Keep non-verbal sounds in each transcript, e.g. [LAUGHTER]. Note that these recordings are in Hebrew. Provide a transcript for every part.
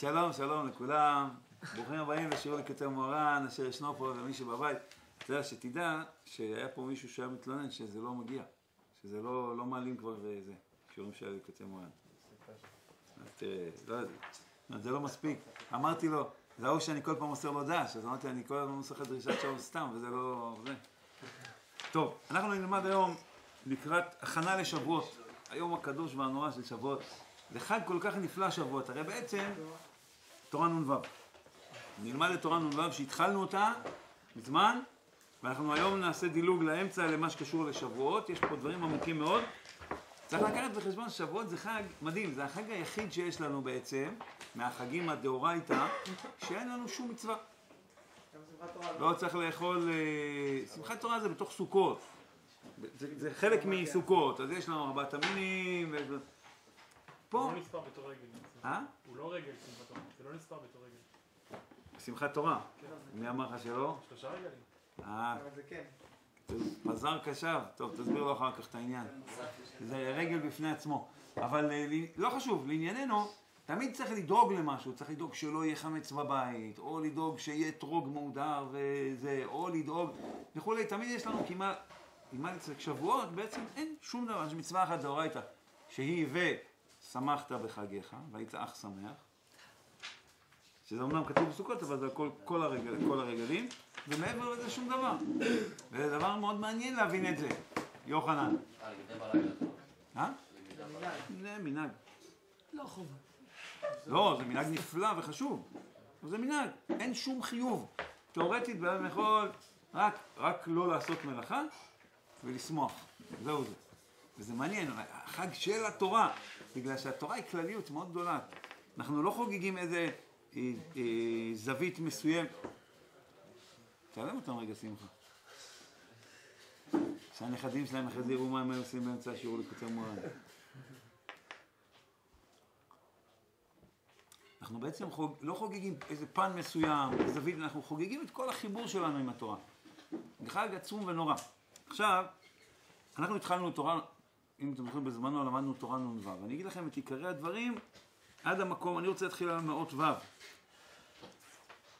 שלום, שלום לכולם. ברוכים הבאים לשיעור לקטר מוהר"ן, אשר ישנו פה ומי שבבית. אתה יודע, שתדע שהיה פה מישהו שהיה מתלונן שזה לא מגיע, שזה לא, לא מעלים כבר זה, שיעורים של לקטר מוהר"ן. אז תראה, לא זה לא מספיק. אמרתי לו, זה ההוא שאני כל פעם מוסר לו דש, אז אמרתי, אני כל הזמן מוסר לך דרישת שעון סתם, וזה לא... זה. טוב, אנחנו נלמד היום לקראת הכנה לשבועות, היום הקדוש והנורא של שבועות. זה חג כל כך נפלא שבועות, הרי בעצם תורה נ"ו. נלמד את תורה נ"ו שהתחלנו אותה מזמן, ואנחנו היום נעשה דילוג לאמצע למה שקשור לשבועות, יש פה דברים עמוקים מאוד. צריך לקחת בחשבון ששבועות זה חג מדהים, זה החג היחיד שיש לנו בעצם, מהחגים הדאורייתא, שאין לנו שום מצווה. לא צריך לאכול, אה, שמחת תורה זה בתוך סוכות, זה, זה חלק מסוכות, אז יש לנו ארבעת המינים, פה... הוא לא נספר בתור רגל. אה? הוא לא רגל שמחת תורה, זה לא נספר בתור רגל. שמחת תורה. כן. מי אמר לך שלא? שלושה רגלים. אה, כן. פזר קשב. טוב, תסביר לו אחר כך את העניין. זה רגל בפני עצמו. אבל אה, לא חשוב, לענייננו, תמיד צריך לדאוג למשהו, צריך לדאוג שלא יהיה חמץ בבית, או לדאוג שיהיה אתרוג מהודר וזה, או לדאוג וכולי, תמיד יש לנו כמעט, כמעט שבועות בעצם אין שום דבר, יש מצווה אחת דאורייתא, שהיא ושמחת בחגיך, והיית אח שמח, שזה אמנם כתוב בסוכות, אבל זה על כל, כל, הרגל, כל הרגלים, ומעבר לזה שום דבר. וזה דבר מאוד מעניין להבין את זה, יוחנן. אה? זה מנהג. לא חובה. לא, זה מנהג נפלא וחשוב. זה מנהג, אין שום חיוב. תאורטית, באדם יכול רק, רק לא לעשות מלאכה ולשמוח. זהו זה. וזה מעניין, החג של התורה, בגלל שהתורה היא כלליות מאוד גדולה. אנחנו לא חוגגים איזה זווית מסוימת. תעלם אותם רגע, שמחה. שהנכדים שלהם אחרי זה יראו מה הם עושים באמצע השיעור לקוצר מורן. אנחנו בעצם חוג, לא חוגגים איזה פן מסוים, זווית, אנחנו חוגגים את כל החיבור שלנו עם התורה. חג עצום ונורא. עכשיו, אנחנו התחלנו תורה, אם אתם זוכרים בזמנו למדנו תורה נ"ו. אני אגיד לכם את עיקרי הדברים עד המקום, אני רוצה להתחיל על מאות ו'.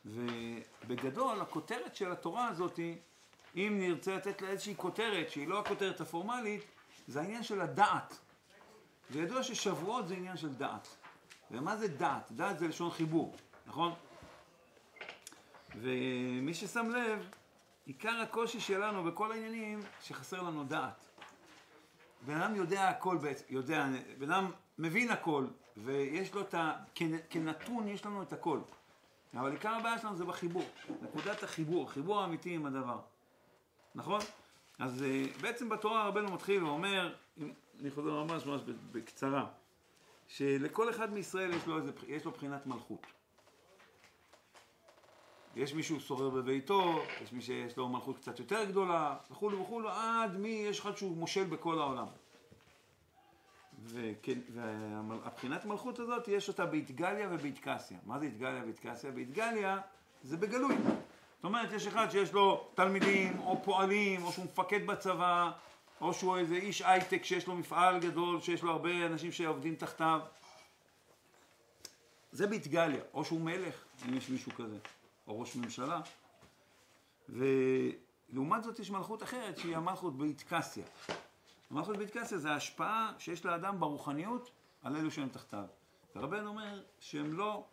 ובגדול, הכותרת של התורה הזאת, אם נרצה לתת לה איזושהי כותרת, שהיא לא הכותרת הפורמלית, זה העניין של הדעת. וידוע ששבועות זה עניין של דעת. ומה זה דעת? דעת זה לשון חיבור, נכון? ומי ששם לב, עיקר הקושי שלנו בכל העניינים, שחסר לנו דעת. בן אדם יודע הכל בעצם, יודע, בן אדם מבין הכל, ויש לו את ה... כנ- כנתון יש לנו את הכל. אבל עיקר הבעיה שלנו זה בחיבור, נקודת החיבור, חיבור האמיתי עם הדבר. נכון? אז אה, בעצם בתורה רבנו מתחיל ואומר, אני חוזר ממש ממש בקצרה, שלכל אחד מישראל יש לו, איזה, יש לו בחינת מלכות. יש מישהו שורר בביתו, יש מי שיש לו מלכות קצת יותר גדולה, וכולו וכולו, עד מי יש אחד שהוא מושל בכל העולם. והבחינת מלכות הזאת, יש אותה באתגליה ובאתקסיה. מה זה אתגליה ואתקסיה? באתגליה זה בגלוי. זאת אומרת, יש אחד שיש לו תלמידים, או פועלים, או שהוא מפקד בצבא, או שהוא איזה איש הייטק שיש לו מפעל גדול, שיש לו הרבה אנשים שעובדים תחתיו. זה באתגליה, או שהוא מלך, אם יש מישהו כזה, או ראש ממשלה. ולעומת זאת יש מלכות אחרת, שהיא המלכות באתקסיה. המלכות באתקסיה זה ההשפעה שיש לאדם ברוחניות על אלו שהם תחתיו. ורבנו אומר שהן לא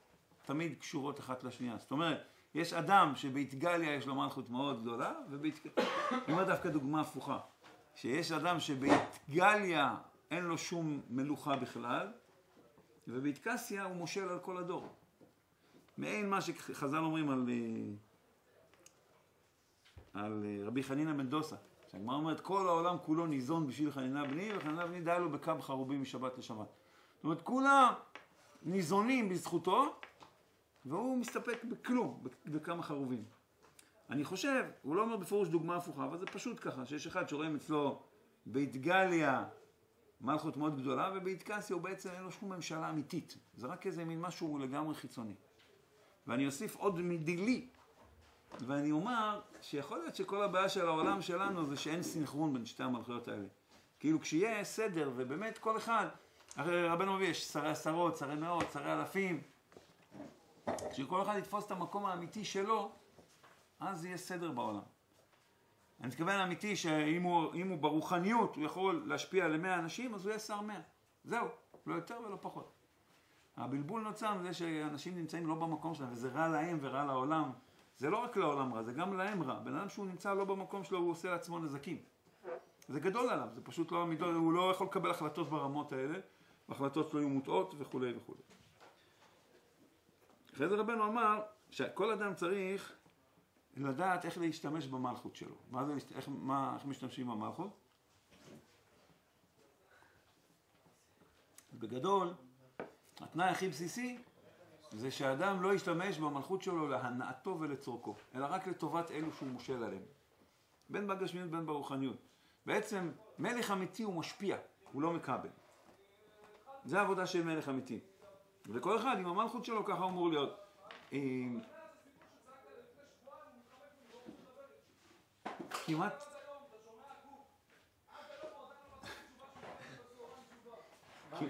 תמיד קשורות אחת לשנייה. זאת אומרת, יש אדם שבאתגליה יש לו מלכות מאוד גדולה, ובאתקסיה, [COUGHS] אני אומר דווקא דוגמה הפוכה, שיש אדם שבאתגליה אין לו שום מלוכה בכלל, ובאתקסיה הוא מושל על כל הדור. מעין מה שחז"ל אומרים על, אה, על אה, רבי חנינא בן דוסה. שהגמרא אומרת, כל העולם כולו ניזון בשביל חנינה בני, וחנינה בני די לו בקו חרובים משבת לשבת. זאת אומרת, כולם ניזונים בזכותו, והוא מסתפק בכלום, בכמה חרובים. אני חושב, הוא לא אומר בפירוש דוגמה הפוכה, אבל זה פשוט ככה, שיש אחד שרואים אצלו באתגליה מלכות מאוד גדולה, ובאתקסיה הוא בעצם אין לו שום ממשלה אמיתית. זה רק איזה מין משהו לגמרי חיצוני. ואני אוסיף עוד מדילי, ואני אומר שיכול להיות שכל הבעיה של העולם שלנו זה שאין סינכרון בין שתי המלכויות האלה. כאילו כשיהיה סדר, ובאמת כל אחד, הרי רבנו מביא, יש שרי עשרות, שרי מאות, שרי אלפים, כשכל אחד יתפוס את המקום האמיתי שלו, אז יהיה סדר בעולם. אני מתכוון אמיתי שאם הוא, הוא ברוחניות הוא יכול להשפיע על 100 אנשים, אז הוא יהיה שר 100. זהו, לא יותר ולא פחות. הבלבול נוצר מזה שאנשים נמצאים לא במקום שלהם, וזה רע להם ורע לעולם. זה לא רק לעולם רע, זה גם להם רע. בן אדם שהוא נמצא לא במקום שלו, הוא עושה לעצמו נזקים. זה גדול עליו, זה פשוט לא המידות, הוא לא יכול לקבל החלטות ברמות האלה, והחלטות שלו יהיו מוטעות וכולי וכולי. אחרי זה רבנו אמר שכל אדם צריך לדעת איך להשתמש במלכות שלו. מה זה, איך, מה, איך משתמשים במלכות? בגדול, התנאי הכי בסיסי זה שהאדם לא ישתמש במלכות שלו להנאתו ולצורכו, אלא רק לטובת אלו שהוא מושל עליהם. בין בגשמיות בין ברוחניות. בעצם מלך אמיתי הוא משפיע, הוא לא מכבל. זה העבודה של מלך אמיתי. וכל אחד עם המלכות שלו ככה הוא אמור להיות. כמעט... [LAUGHS]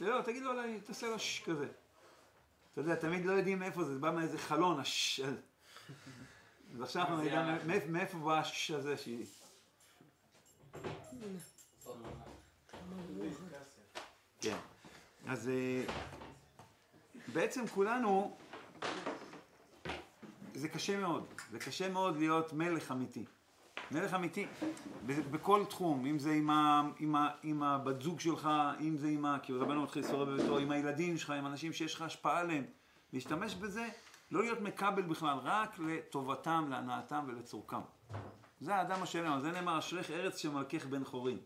יודע, תגיד לו עליי, תעשה לו שש כזה. אתה יודע, תמיד לא יודעים מאיפה זה, זה בא מאיזה חלון, השש הזה. אז עכשיו אנחנו נדע מאיפה בא השש הזה שהיא... כן. אז בעצם כולנו, זה קשה מאוד. זה קשה מאוד להיות מלך אמיתי. מלך אמיתי, בכל תחום, אם זה עם, ה, עם, ה, עם הבת זוג שלך, אם זה עם ה... כי רבנו מתחיל לסורב בביתו, עם הילדים שלך, עם אנשים שיש לך השפעה עליהם. להשתמש בזה, לא להיות מכבל בכלל, רק לטובתם, להנאתם ולצורכם. זה האדם השלם, זה נאמר אשריך ארץ שמלכך בן חורין.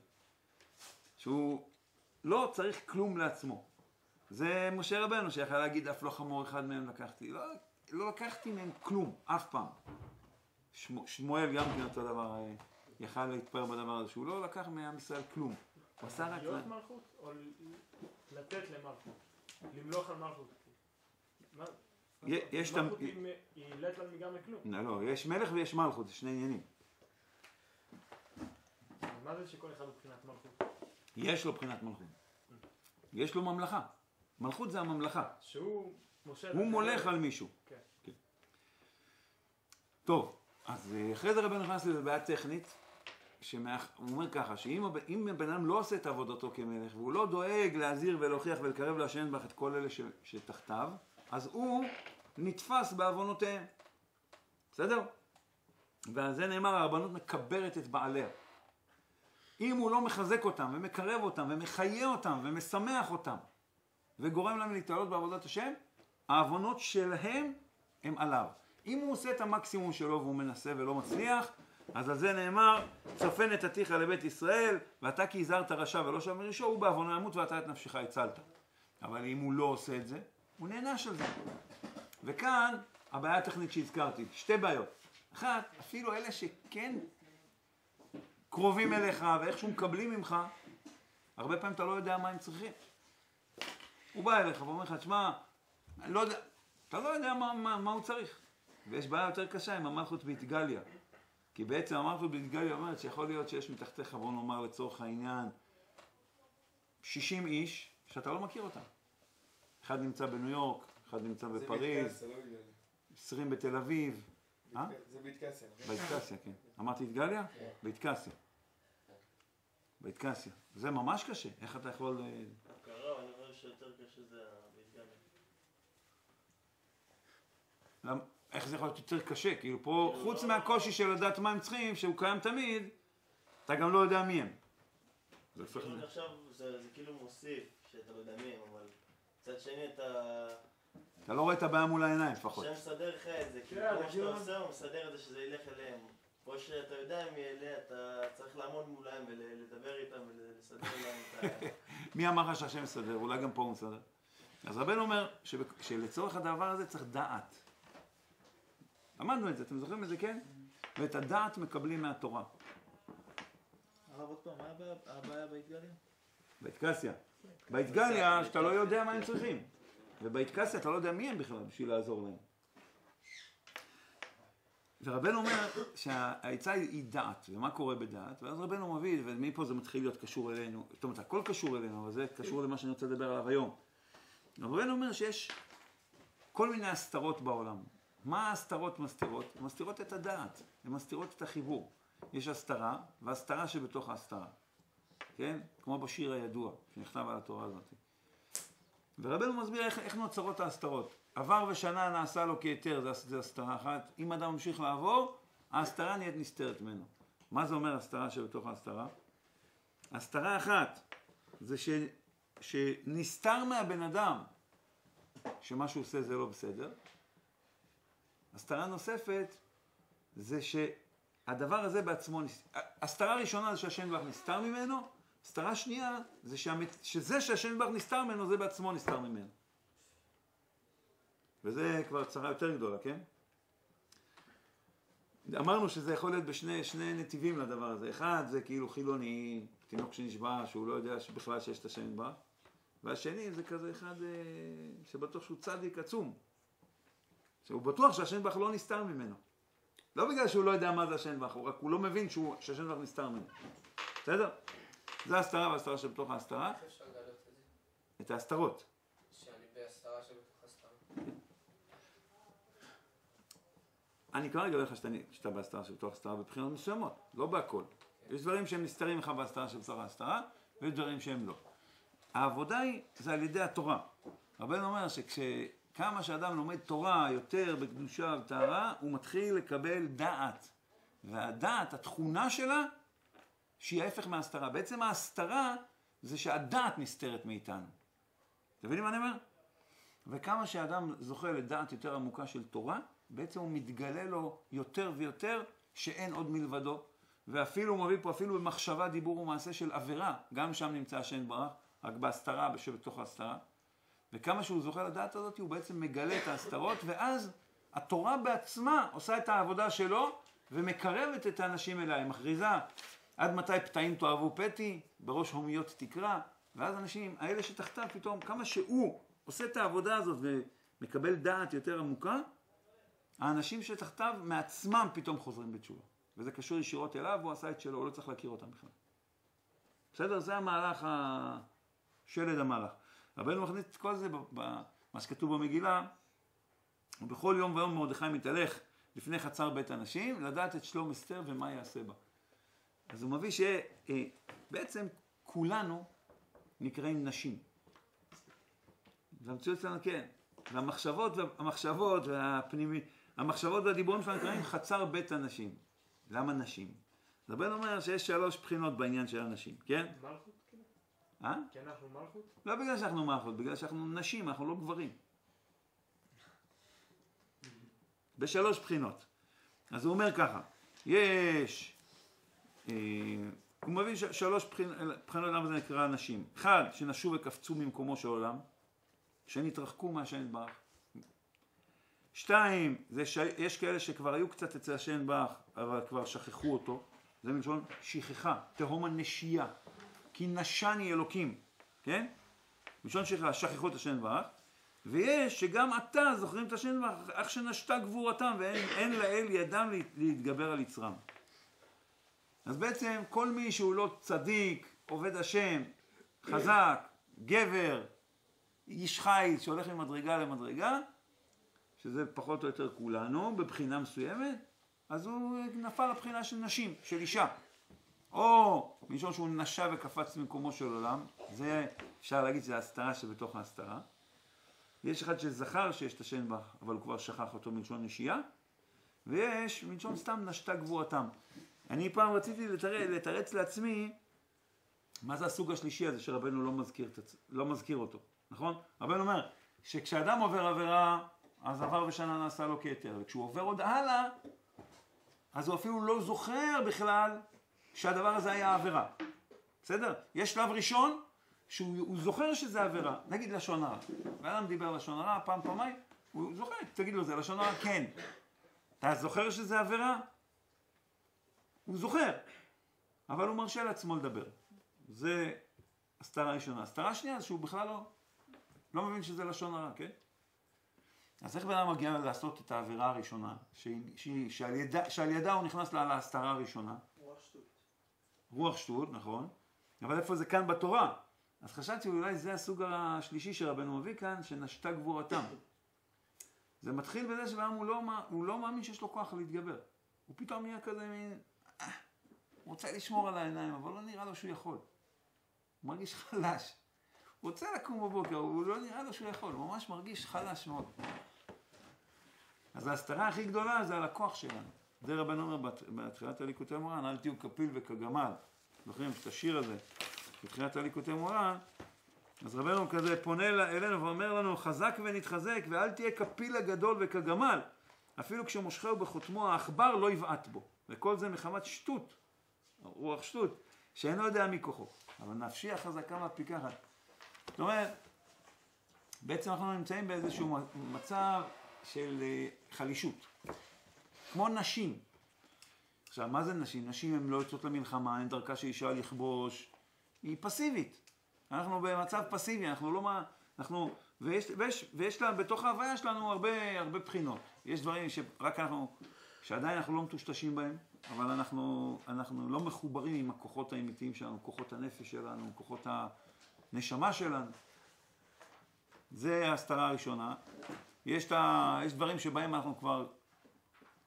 שהוא לא צריך כלום לעצמו. זה משה רבנו שיכול להגיד אף לא חמור אחד מהם לקחתי. לא, לא לקחתי מהם כלום, אף פעם. שמואל גם כן אותו דבר, אה, יכל להתפאר בדבר הזה, שהוא לא לקח מעם ישראל כלום. הוא עשה רק... להיות מלכות או לתת למלכות? למלוך על מלכות? יש את... מלכות היא לית לנו גם מכלום. לא, יש מלך ויש מלכות, זה שני עניינים. מה זה שכל אחד הוא בחינת מלכות? יש לו בחינת מלכות. יש לו ממלכה. מלכות זה הממלכה. שהוא מושל... הוא מולך על מישהו. כן. כן. טוב, אז אחרי זה רבנו נכנס לבעיה טכנית, שהוא אומר ככה, שאם הבן אדם לא עושה את עבודתו כמלך, והוא לא דואג להזהיר ולהוכיח ולקרב להשען בך את כל אלה ש, שתחתיו, אז הוא נתפס בעוונותיהם. בסדר? ועל זה נאמר, הרבנות מקברת את בעליה. אם הוא לא מחזק אותם, ומקרב אותם, ומחיה אותם, ומשמח אותם, וגורם להם להתעלות בעבודת השם, העוונות שלהם הם עליו. אם הוא עושה את המקסימום שלו והוא מנסה ולא מצליח, אז על זה נאמר, צופן את עתיך לבית ישראל, ואתה כי הזהרת רשע ולא שם מרישו, הוא בעוונו ימות ואתה את נפשך הצלת. אבל אם הוא לא עושה את זה, הוא נענש על זה. וכאן הבעיה הטכנית שהזכרתי, שתי בעיות. אחת, אפילו אלה שכן קרובים אליך ואיכשהו מקבלים ממך, הרבה פעמים אתה לא יודע מה הם צריכים. הוא בא אליך ואומר לך, תשמע, אני לא יודע, אתה לא יודע מה, מה, מה הוא צריך. ויש בעיה יותר קשה עם המלכות באתגליה. כי בעצם המלכות באתגליה אומרת שיכול להיות שיש מתחתיך, בוא נאמר לצורך העניין, 60 איש שאתה לא מכיר אותם. אחד נמצא בניו יורק, אחד נמצא בפריז, 20 לא בתל אביב. אה? זה באתקסיה. באתקסיה, כן. אמרתי אתגליה? כן. באתקסיה. באתקסיה. זה ממש קשה. איך אתה יכול... אה, קרה, אני רואה שיותר קשה זה הבתגליה. איך זה יכול להיות יותר קשה? כאילו פה, חוץ מהקושי של לדעת מה הם צריכים, שהוא קיים תמיד, אתה גם לא יודע מי הם. זה הופך כאילו. עכשיו זה כאילו מוסיף שאתה לא יודע מי הם, אבל מצד שני אתה... אתה לא רואה את הבעיה מול העיניים לפחות. השם מסדר לך את זה, כאילו כן, כל מה כאילו- שאתה עושה הוא מסדר את זה שזה ילך אליהם. פה שאתה יודע מי אלה, אתה צריך לעמוד מולם ולדבר איתם ולסדר להם את ה... [LAUGHS] מי אמר לך שהשם מסדר? אולי גם פה הוא מסדר. אז רבנו אומר שלצורך הדבר הזה צריך דעת. למדנו את זה, אתם זוכרים את זה, כן? ואת הדעת מקבלים מהתורה. הרב עוד פעם, מה הבעיה- באתגליה? באתקסיה. באתגליה, שאתה לא יודע מה הם צריכים. ובאתקסיה אתה לא יודע מי הם בכלל בשביל לעזור להם. ורבנו אומר שהעצה היא דעת, ומה קורה בדעת, ואז רבנו מביא, ומפה זה מתחיל להיות קשור אלינו, זאת אומרת, הכל קשור אלינו, אבל זה קשור למה שאני רוצה לדבר עליו היום. רבנו אומר שיש כל מיני הסתרות בעולם. מה ההסתרות מסתירות? הן מסתירות את הדעת, הן מסתירות את החיבור. יש הסתרה, והסתרה שבתוך ההסתרה. כן? כמו בשיר הידוע, שנכתב על התורה הזאת. ורבנו מסביר איך, איך נוצרות ההסתרות. עבר ושנה נעשה לו כהיתר, זה הסתרה אחת. אם אדם ממשיך לעבור, ההסתרה נהיית נסתרת ממנו. מה זה אומר הסתרה שבתוך ההסתרה? הסתרה אחת זה ש, שנסתר מהבן אדם שמה שהוא עושה זה לא בסדר. הסתרה נוספת זה שהדבר הזה בעצמו, הסתרה הראשונה זה שהשם יתברך נסתר ממנו, הסתרה שנייה זה שהמת... שזה שהשם יתברך נסתר ממנו זה בעצמו נסתר ממנו. וזה כבר צרה יותר גדולה, כן? אמרנו שזה יכול להיות בשני שני נתיבים לדבר הזה. אחד זה כאילו חילוני, תינוק שנשבע, שהוא לא יודע בכלל שיש את השם יתברך. והשני זה כזה אחד אה, שבטוח שהוא צדיק עצום. שהוא בטוח שהשם יתברך לא נסתר ממנו. לא בגלל שהוא לא יודע מה זה השם יתברך, רק הוא לא מבין שהוא, שהשם יתברך נסתר ממנו. בסדר? זה ההסתרה וההסתרה שבתוך ההסתרה. את ההסתרות. אני כבר אגלה לך שאתה, בהסתרה שבתוך הסתרה בבחינות מסוימות, לא בהכל. יש דברים שהם נסתרים לך בהסתרה שבתוך ההסתרה, ויש דברים שהם לא. העבודה היא, זה על ידי התורה. רבנו אומר שכשכמה שאדם לומד תורה יותר בקדושה וטהרה, הוא מתחיל לקבל דעת. והדעת, התכונה שלה, שהיא ההפך מההסתרה. בעצם ההסתרה זה שהדעת נסתרת מאיתנו. אתם מבינים מה אני אומר? וכמה שאדם זוכה לדעת יותר עמוקה של תורה, בעצם הוא מתגלה לו יותר ויותר שאין עוד מלבדו. ואפילו הוא מביא פה אפילו במחשבה, דיבור ומעשה של עבירה, גם שם נמצא השם ברח, רק בהסתרה, שבתוך ההסתרה. וכמה שהוא זוכה לדעת הזאת, הוא בעצם מגלה את ההסתרות, ואז התורה בעצמה עושה את העבודה שלו, ומקרבת את האנשים אליה. היא מכריזה, עד מתי פתאים תאהבו פתי, בראש הומיות תקרא, ואז אנשים, האלה שתחתיו פתאום, כמה שהוא עושה את העבודה הזאת ומקבל דעת יותר עמוקה, האנשים שתחתיו מעצמם פתאום חוזרים בתשובה. וזה קשור ישירות אליו, הוא עשה את שלו, הוא לא צריך להכיר אותם בכלל. בסדר? זה המהלך, ה... שלד המהלך. רבנו מכניס את כל זה במה שכתוב במגילה, ובכל יום ויום מרדכי מתהלך לפני חצר בית הנשים, לדעת את שלום אסתר ומה יעשה בה. אז הוא מביא שבעצם כולנו נקראים נשים. והמציאות שלנו כן. והמחשבות, המחשבות והפנימי, המחשבות והדיבורים שלנו נקראים חצר בית הנשים. למה נשים? רבנו אומר שיש שלוש בחינות בעניין של הנשים, כן? מלכות? אה? כי אנחנו מלכות? לא בגלל שאנחנו מלכות, בגלל שאנחנו נשים, אנחנו לא גברים. בשלוש בחינות. אז הוא אומר ככה, יש, אה, הוא מביא ש- שלוש בחינות, בחינות למה זה נקרא נשים. אחד, שנשו וקפצו ממקומו של עולם, שנתרחקו מהשם יתברך. שתיים, זה שיש כאלה שכבר היו קצת אצל השם יתברך, אבל כבר שכחו אותו. זה מלשון שכחה, תהום הנשייה. כי נשני אלוקים, כן? מלשון שכחה, שכחו את השם יתברך. ויש שגם עתה זוכרים את השם יתברך, אך שנשתה גבורתם ואין אין לאל ידם להת- להתגבר על יצרם. אז בעצם כל מי שהוא לא צדיק, עובד השם, חזק, גבר, איש חיץ שהולך ממדרגה למדרגה, שזה פחות או יותר כולנו, בבחינה מסוימת, אז הוא נפל לבחינה של נשים, של אישה. או מלשון שהוא נשע וקפץ ממקומו של עולם, זה אפשר להגיד שזה ההסתרה שבתוך ההסתרה. יש אחד שזכר שיש את השם בך, אבל הוא כבר שכח אותו מלשון נשייה, ויש מלשון סתם נשתה גבורתם. אני פעם רציתי לתרץ, לתרץ לעצמי מה זה הסוג השלישי הזה שרבנו לא מזכיר, את לא מזכיר אותו, נכון? רבנו אומר שכשאדם עובר עבירה, אז עבר ושנה נעשה לו כתר, וכשהוא עובר עוד הלאה, אז הוא אפילו לא זוכר בכלל שהדבר הזה היה עבירה. בסדר? יש שלב ראשון שהוא הוא זוכר שזה עבירה, נגיד לשון הרע. בן אדם דיבר לשון הרע פעם, פעמיים, הוא זוכר, תגיד לו, זה לשון הרע? כן. אתה זוכר שזה עבירה? הוא זוכר, אבל הוא מרשה לעצמו לדבר. זה הסתרה ראשונה. הסתרה שנייה זה שהוא בכלל לא, לא מבין שזה לשון הרע, כן? אז איך בן אדם מגיע לעשות את העבירה הראשונה, שהיא, שהיא, שעל, ידה, שעל ידה הוא נכנס לה- להסתרה הראשונה? רוח שטות. נכון, אבל איפה זה כאן בתורה? אז חשבתי אולי זה הסוג השלישי שרבנו מביא כאן, שנשתה גבורתם. זה מתחיל בזה שבן אדם הוא לא, הוא לא מאמין שיש לו כוח להתגבר. הוא פתאום נהיה כזה מין... אה, הוא רוצה לשמור על העיניים, אבל לא נראה לו שהוא יכול. הוא מרגיש [LAUGHS] חלש. הוא רוצה לקום בבוקר, הוא לא נראה לו שהוא יכול, הוא ממש מרגיש חלש מאוד. אז ההסתרה הכי גדולה זה על הכוח שלנו. זה רבנו אומר בת- בתחילת הליקוטי מורן, אל תהיו כפיל וכגמל. זוכרים את השיר הזה, בתחילת הליקוטי מורן, אז רבנו כזה פונה אל- אלינו ואומר לנו, חזק ונתחזק, ואל תהיה כפיל הגדול וכגמל. אפילו כשמושכהו בחותמו העכבר לא יבעט בו. וכל זה מחמת שטות, רוח שטות, שאינו יודע מכוחו. אבל נפשי החזקה מהפיקחת. זאת אומרת, בעצם אנחנו נמצאים באיזשהו מצב של אה, חלישות. כמו נשים. עכשיו, מה זה נשים? נשים הן לא יוצאות למלחמה, אין דרכה של אישה לכבוש. היא פסיבית. אנחנו במצב פסיבי, אנחנו לא מה... אנחנו... ויש, ויש, ויש לה, בתוך ההוויה שלנו הרבה, הרבה בחינות. יש דברים שרק אנחנו... שעדיין אנחנו לא מטושטשים בהם, אבל אנחנו, אנחנו לא מחוברים עם הכוחות האמיתיים שלנו, כוחות הנפש שלנו, כוחות הנשמה שלנו. זה ההסתרה הראשונה. יש, ה, יש דברים שבהם אנחנו כבר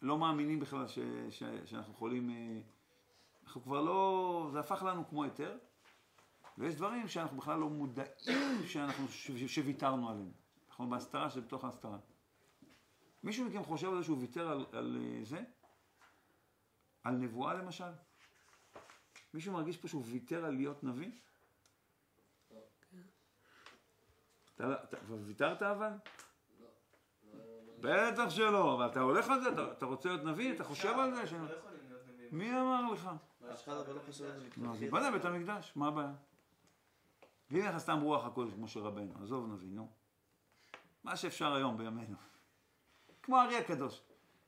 לא מאמינים בכלל ש, ש, שאנחנו יכולים... אה, אנחנו כבר לא... זה הפך לנו כמו היתר. ויש דברים שאנחנו בכלל לא מודעים שאנחנו, ש, שוויתרנו עליהם. אנחנו בהסתרה שבתוך ההסתרה. מישהו מכם חושב על זה שהוא ויתר על, על אה, זה? על נבואה למשל? מישהו מרגיש פה שהוא ויתר על להיות נביא? אתה, אתה כבר ויתרת אבל? בטח שלא, אבל אתה הולך על זה? אתה, רוצה להיות נביא? אתה חושב על זה? לא. מי אמר לך? אף אחד אבל לא חושב על זה נו, אז מלכתחילה. ייבנה בית המקדש, מה הבעיה? ואם לך סתם רוח הקודש כמו של רבנו, עזוב נביא, נו. מה שאפשר היום בימינו. כמו הארי הקדוש.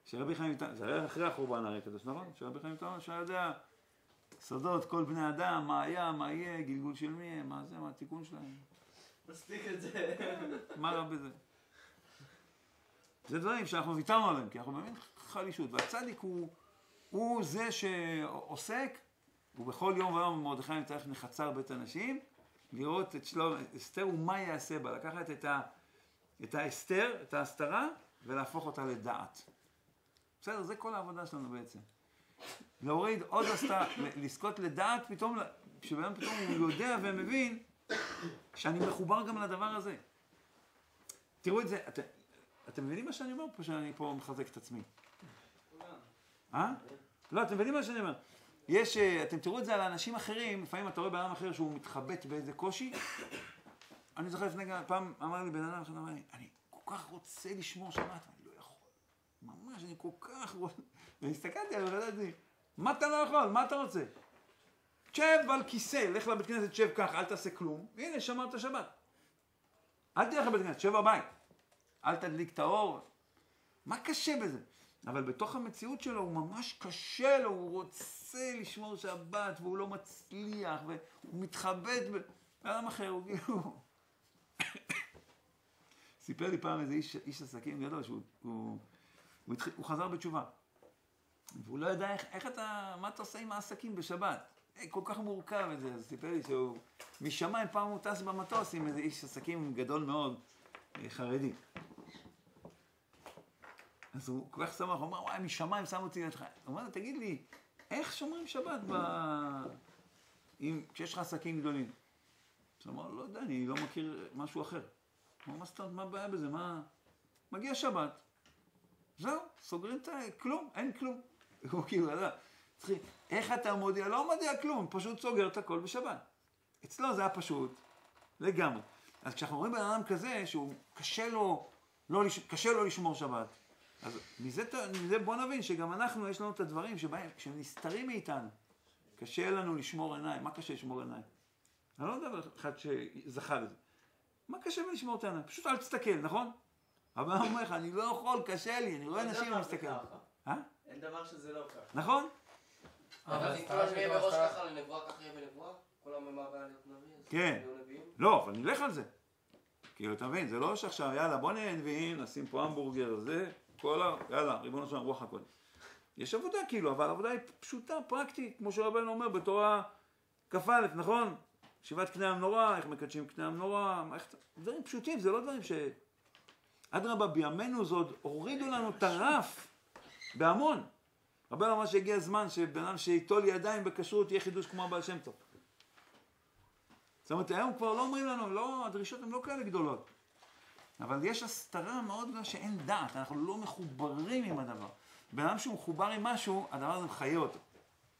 שרבי חיים איתנו, זה היה אחרי החורבן הארי הקדוש, נכון? שרבי חיים איתנו, שהיה יודע סודות כל בני אדם, מה היה, מה יהיה, גלגול של מי הם, מה זה, מה התיקון שלהם. מספיק את זה. מה רע בזה? זה דברים שאנחנו ויתרנו עליהם, כי אנחנו במין חלישות. והצדיק הוא, הוא זה שעוסק, ובכל יום ויום מרדכי נצטרך מחצר בית הנשים, לראות את שלום אסתר ומה יעשה בה. לקחת את, ה, את האסתר, את ההסתרה, ולהפוך אותה לדעת. בסדר, זה כל העבודה שלנו בעצם. להוריד עוד הסתרה, לזכות לדעת פתאום, כשבן פתאום הוא יודע ומבין שאני מחובר גם לדבר הזה. תראו את זה, את, אתם מבינים מה שאני אומר פה, שאני פה מחזק את עצמי? אה? לא, אתם מבינים מה שאני אומר? יש, אה, אתם תראו את זה על אנשים אחרים, לפעמים אתה רואה בן אדם אחר שהוא מתחבט באיזה קושי. אני זוכר לפני כמה פעם אמר לי בן אדם אמר לי, אני כל כך רוצה לשמור שבת, אני לא יכול. ממש, אני כל כך רוצה... והסתכלתי עליו וידעתי, מה אתה לא יכול? מה אתה רוצה? תשב על כיסא, לך לבית כנסת, תשב ככה, אל תעשה כלום, והנה, שמרת שבת. אל תלך לבית כנסת, שב בבית. אל תדליק את האור. מה קשה בזה? אבל בתוך המציאות שלו הוא ממש קשה לו, הוא רוצה לשמור שבת והוא לא מצליח והוא מתחבט ב... אדם אחר, הוא כאילו... [COUGHS] סיפר לי פעם איזה איש, איש עסקים גדול שהוא הוא, הוא, התחיל, הוא חזר בתשובה. והוא לא ידע איך, איך אתה, מה אתה עושה עם העסקים בשבת. אה, כל כך מורכב את זה, אז סיפר לי שהוא משמיים פעם הוא טס במטוס עם איזה איש עסקים גדול מאוד, אה, חרדי. אז הוא כל כך שמח, הוא אמר, וואי, משמיים שמו אותי לידך. הוא אומר, לו, תגיד לי, איך שומרים שבת ב... אם... כשיש לך עסקים גדולים? אז הוא אמר, לא יודע, אני לא מכיר משהו אחר. הוא אמר, מה זאת מה הבעיה בזה? מה... מגיע שבת, זהו, סוגרים את ה... כלום, אין כלום. [LAUGHS] הוא כאילו, ידע, צריכים, איך אתה מודיע? לא מודיע כלום, פשוט סוגר את הכל בשבת. אצלו זה היה פשוט לגמרי. אז כשאנחנו רואים בן אדם כזה, שהוא קשה לו, לא, קשה לו לשמור שבת, אז מזה, מזה בוא נבין שגם אנחנו, יש לנו את הדברים שבהם, כשהם נסתרים מאיתנו, קשה לנו לשמור עיניים. מה קשה לשמור עיניים? אני לא מדבר על אחד שזכה לזה. מה קשה בלשמור את העיניים? פשוט אל תסתכל, נכון? אבל הוא אומר לך, אני לא יכול, קשה לי, אני רואה אין אנשים דבר ומסתכל. שזה ככה. אה? אין דבר שזה לא ככה. נכון? אבל אם כולם יהיה מראש הסתרה- ככה לנבואה, ככה יהיה בנבואה? כולם ממעבר להיות נביא? אז כן. לא, אבל נלך על זה. כאילו, אתה מבין, זה לא שעכשיו, יאללה, בוא נהיה נביאים, נשים פה המבורגר, זה, כל ה... יאללה, ריבונו שלנו, רוח הקודש. יש עבודה כאילו, אבל העבודה היא פשוטה, פרקטית, כמו שרבנו אומר בתורה כ"א, נכון? ישיבת קנה המנורה, איך מקדשים קנה המנורה, איך... דברים פשוטים, זה לא דברים ש... אדרבה, בימינו זה עוד הורידו לנו את הרף בהמון. רבי אמר שהגיע הזמן שבן אדם שייטול ידיים בכשרות יהיה חידוש כמו הבעל שם טוב. זאת אומרת, היום כבר לא אומרים לנו, לא, הדרישות הן לא כאלה גדולות. אבל יש הסתרה מאוד גדולה שאין דעת, אנחנו לא מחוברים עם הדבר. בן אדם שהוא מחובר עם משהו, הדבר הזה מחיה אותו.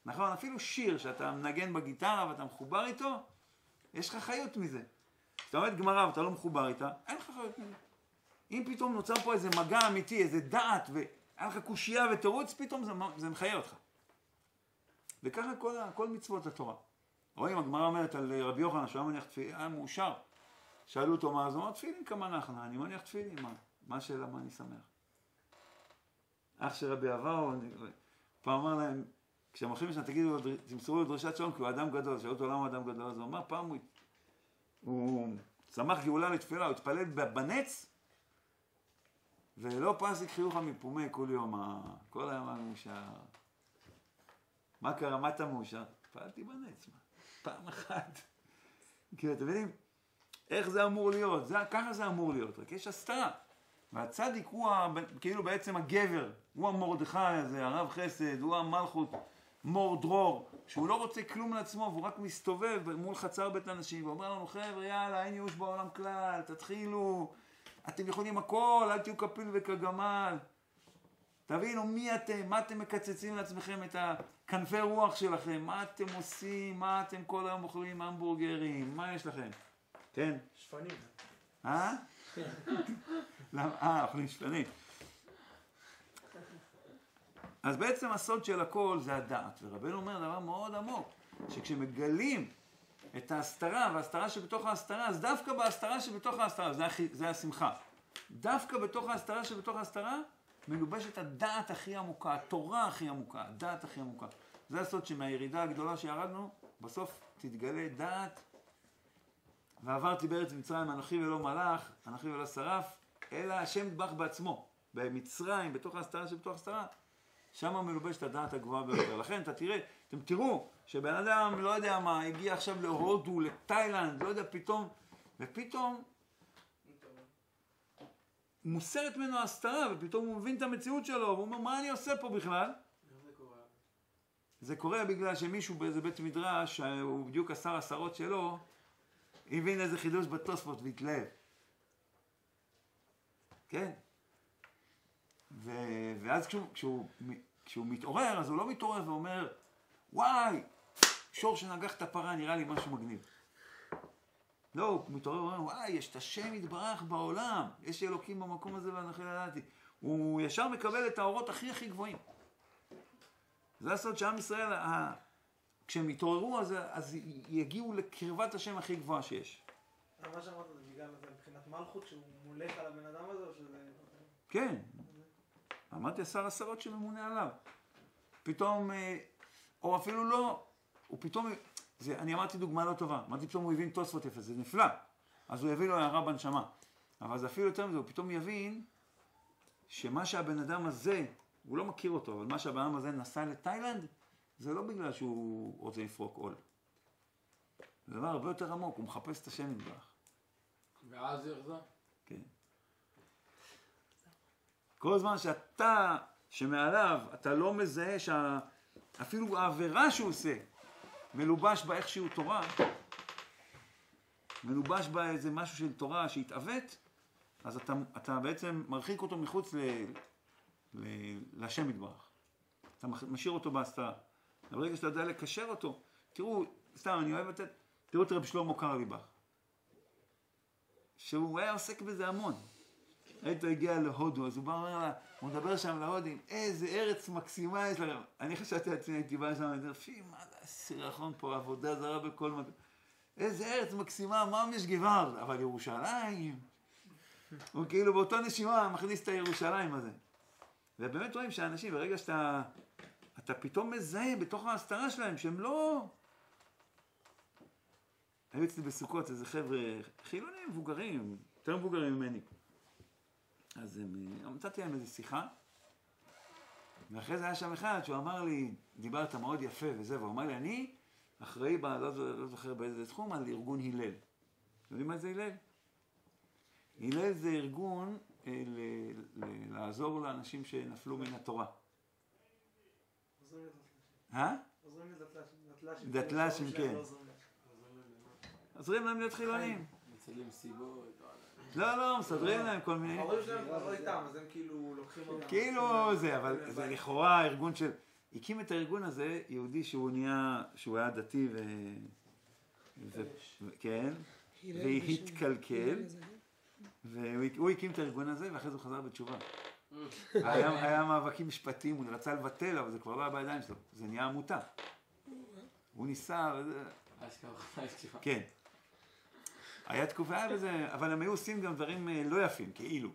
נכון? אפילו שיר שאתה מנגן בגיטרה ואתה מחובר איתו, יש לך חיות מזה. כשאתה לומד גמרא ואתה לא מחובר איתה, אין לך חיות מזה. אם פתאום נוצר פה איזה מגע אמיתי, איזה דעת, והיה לך קושייה ותירוץ, פתאום זה, זה מחיה אותך. וככה כל, כל מצוות התורה. רואים, הגמרא אומרת על רבי יוחנן, שהוא היה מניח תפילין, היה מאושר. שאלו אותו מה, אז הוא אמר, תפילין כמה נחנו, אני מניח תפילין, מה? מה השאלה, מה אני שמח? אח של רבי אבאו, פעם אמר להם, כשהם הולכים לשם, תגידו, תמסרו לו דרישת שלום, כי הוא אדם גדול, שאלו אותו למה הוא אדם גדול, אז הוא אמר, פעם הוא, הוא שמח גאולה לתפילה, הוא התפלל בנץ, ולא פסיק חיוך מפומי כל יום, כל היום היה מאושר. מה קרה, מה אתה מאושר? התפללתי בנץ, מה? פעם אחת. [LAUGHS] כאילו, אתם מבינים? איך זה אמור להיות? זה, ככה זה אמור להיות, רק יש הסתרה. והצדיק הוא ה, כאילו בעצם הגבר, הוא המרדכי הזה, הרב חסד, הוא המלכות, מור דרור, שהוא לא רוצה כלום לעצמו, והוא רק מסתובב מול חצר בית אנשים, ואומר לנו, חבר'ה, יאללה, אין ייאוש בעולם כלל, תתחילו, אתם יכולים הכל, אל תהיו כפיל וכגמל. תבינו מי אתם, מה אתם מקצצים לעצמכם את הכנפי רוח שלכם, מה אתם עושים, מה אתם כל היום אוכלים המבורגרים, מה יש לכם? כן? שפנים. אה? למה? אה, אוכלים שפנים. אז בעצם הסוד של הכל זה הדעת, ורבנו אומר דבר מאוד עמוק, שכשמגלים את ההסתרה וההסתרה שבתוך ההסתרה, אז דווקא בהסתרה שבתוך ההסתרה, זה, הכי, זה השמחה. דווקא בתוך ההסתרה שבתוך ההסתרה, מלובשת הדעת הכי עמוקה, התורה הכי עמוקה, הדעת הכי עמוקה. זה הסוד שמהירידה הגדולה שירדנו, בסוף תתגלה דעת. ועברתי בארץ מצרים, אנוכי ולא מלאך, אנוכי ולא שרף, אלא השם נדבך בעצמו. במצרים, בתוך ההסתרה שבתוך ההסתרה, שם מלובשת הדעת הגבוהה ביותר. לכן אתה תראה, אתם תראו שבן אדם, לא יודע מה, הגיע עכשיו להודו, לתאילנד, לא יודע, פתאום, ופתאום מוסרת ממנו ההסתרה, ופתאום הוא מבין את המציאות שלו, והוא אומר, מה אני עושה פה בכלל? זה קורה בגלל שמישהו באיזה בית מדרש, הוא בדיוק עשר עשרות שלו, הבין איזה חידוש בתוספות והתלהב. כן? ו... ואז כשהוא, כשהוא, כשהוא מתעורר, אז הוא לא מתעורר ואומר, וואי, שור שנגח את הפרה נראה לי משהו מגניב. לא, הוא מתעורר ואומר, וואי, יש את השם יתברך בעולם, יש אלוקים במקום הזה ואנוכי ידעתי. הוא ישר מקבל את האורות הכי הכי גבוהים. זה הסוד שעם ישראל. כשהם יתעוררו, אז, אז יגיעו לקרבת השם הכי גבוהה שיש. מה שאמרת זה בגלל זה מבחינת מלכות שהוא מולך על הבן אדם הזה, או שזה... כן. אמרתי עשר עשרות שממונה עליו. פתאום, אה, או אפילו לא, הוא פתאום, זה, אני אמרתי דוגמה לא טובה, אמרתי פתאום הוא הבין תוספות יפה, זה נפלא. אז הוא יביא לו הערה בנשמה. אבל זה אפילו יותר מזה, הוא פתאום יבין שמה שהבן אדם הזה, הוא לא מכיר אותו, אבל מה שהבן אדם הזה נסע לתאילנד, זה לא בגלל שהוא רוצה לפרוק עול. זה דבר הרבה יותר עמוק, הוא מחפש את השם יתברך. ואז איך זה? כן. כל זמן שאתה, שמעליו, אתה לא מזהה שאפילו העבירה שהוא עושה מלובש בה איכשהו תורה, מלובש בה איזה משהו של תורה שהתעוות, אז אתה, אתה בעצם מרחיק אותו מחוץ ל, ל, לשם יתברך. אתה משאיר אותו בהסתרה. ברגע שאתה יודע לקשר אותו, תראו, סתם, אני אוהב לתת, תראו את רב שלמה קרליבך, שהוא היה עוסק בזה המון. היית הגיע להודו, אז הוא בא ואומר לה, הוא מדבר שם להודים, איזה ארץ מקסימה יש לכם. אני חשבתי לעצמי, הייתי בא שם, אני אומר, פי, מה זה הסירחון פה, עבודה זרה בכל מקום. איזה ארץ מקסימה, מה יש גווארד? אבל ירושלים. הוא כאילו באותה נשימה מכניס את הירושלים הזה. ובאמת רואים שאנשים, ברגע שאתה אתה פתאום מזהה בתוך ההסתרה שלהם שהם לא... היו אצלי בסוכות איזה חבר'ה חילונים מבוגרים, יותר מבוגרים ממני. אז הם, מצאתי להם איזו שיחה, ואחרי זה היה שם אחד שהוא אמר לי, דיברת מאוד יפה וזה, והוא אמר לי, אני אחראי, ב, לא, לא זוכר באיזה תחום, על ארגון הלל. אתם יודעים מה זה הלל? הלל זה ארגון אה, ל- ל- לעזור לאנשים שנפלו מן התורה. עוזרים לדתל"שים. אה? עוזרים לדתל"שים. דתל"שים, כן. לא עוזרים להם. להיות חילונים. מצלם סיבות. לא, לא, מסדרים להם כל מיני... ההורים שלהם כבר לא איתם, אז הם כאילו לוקחים אותם. כאילו זה, אבל זה. לכאורה ארגון של... הקים את הארגון הזה יהודי שהוא נהיה, שהוא היה דתי ו... כן, והתקלקל, והוא הוא הקים את הארגון הזה ואחרי זה הוא חזר בתשובה. היה, היה מאבקים משפטיים, הוא רצה לבטל, אבל זה כבר לא היה בידיים שלו, זה נהיה עמותה. הוא ניסה. כן. היה תקופה, בזה, אבל הם היו עושים גם דברים אה, לא יפים, כאילו.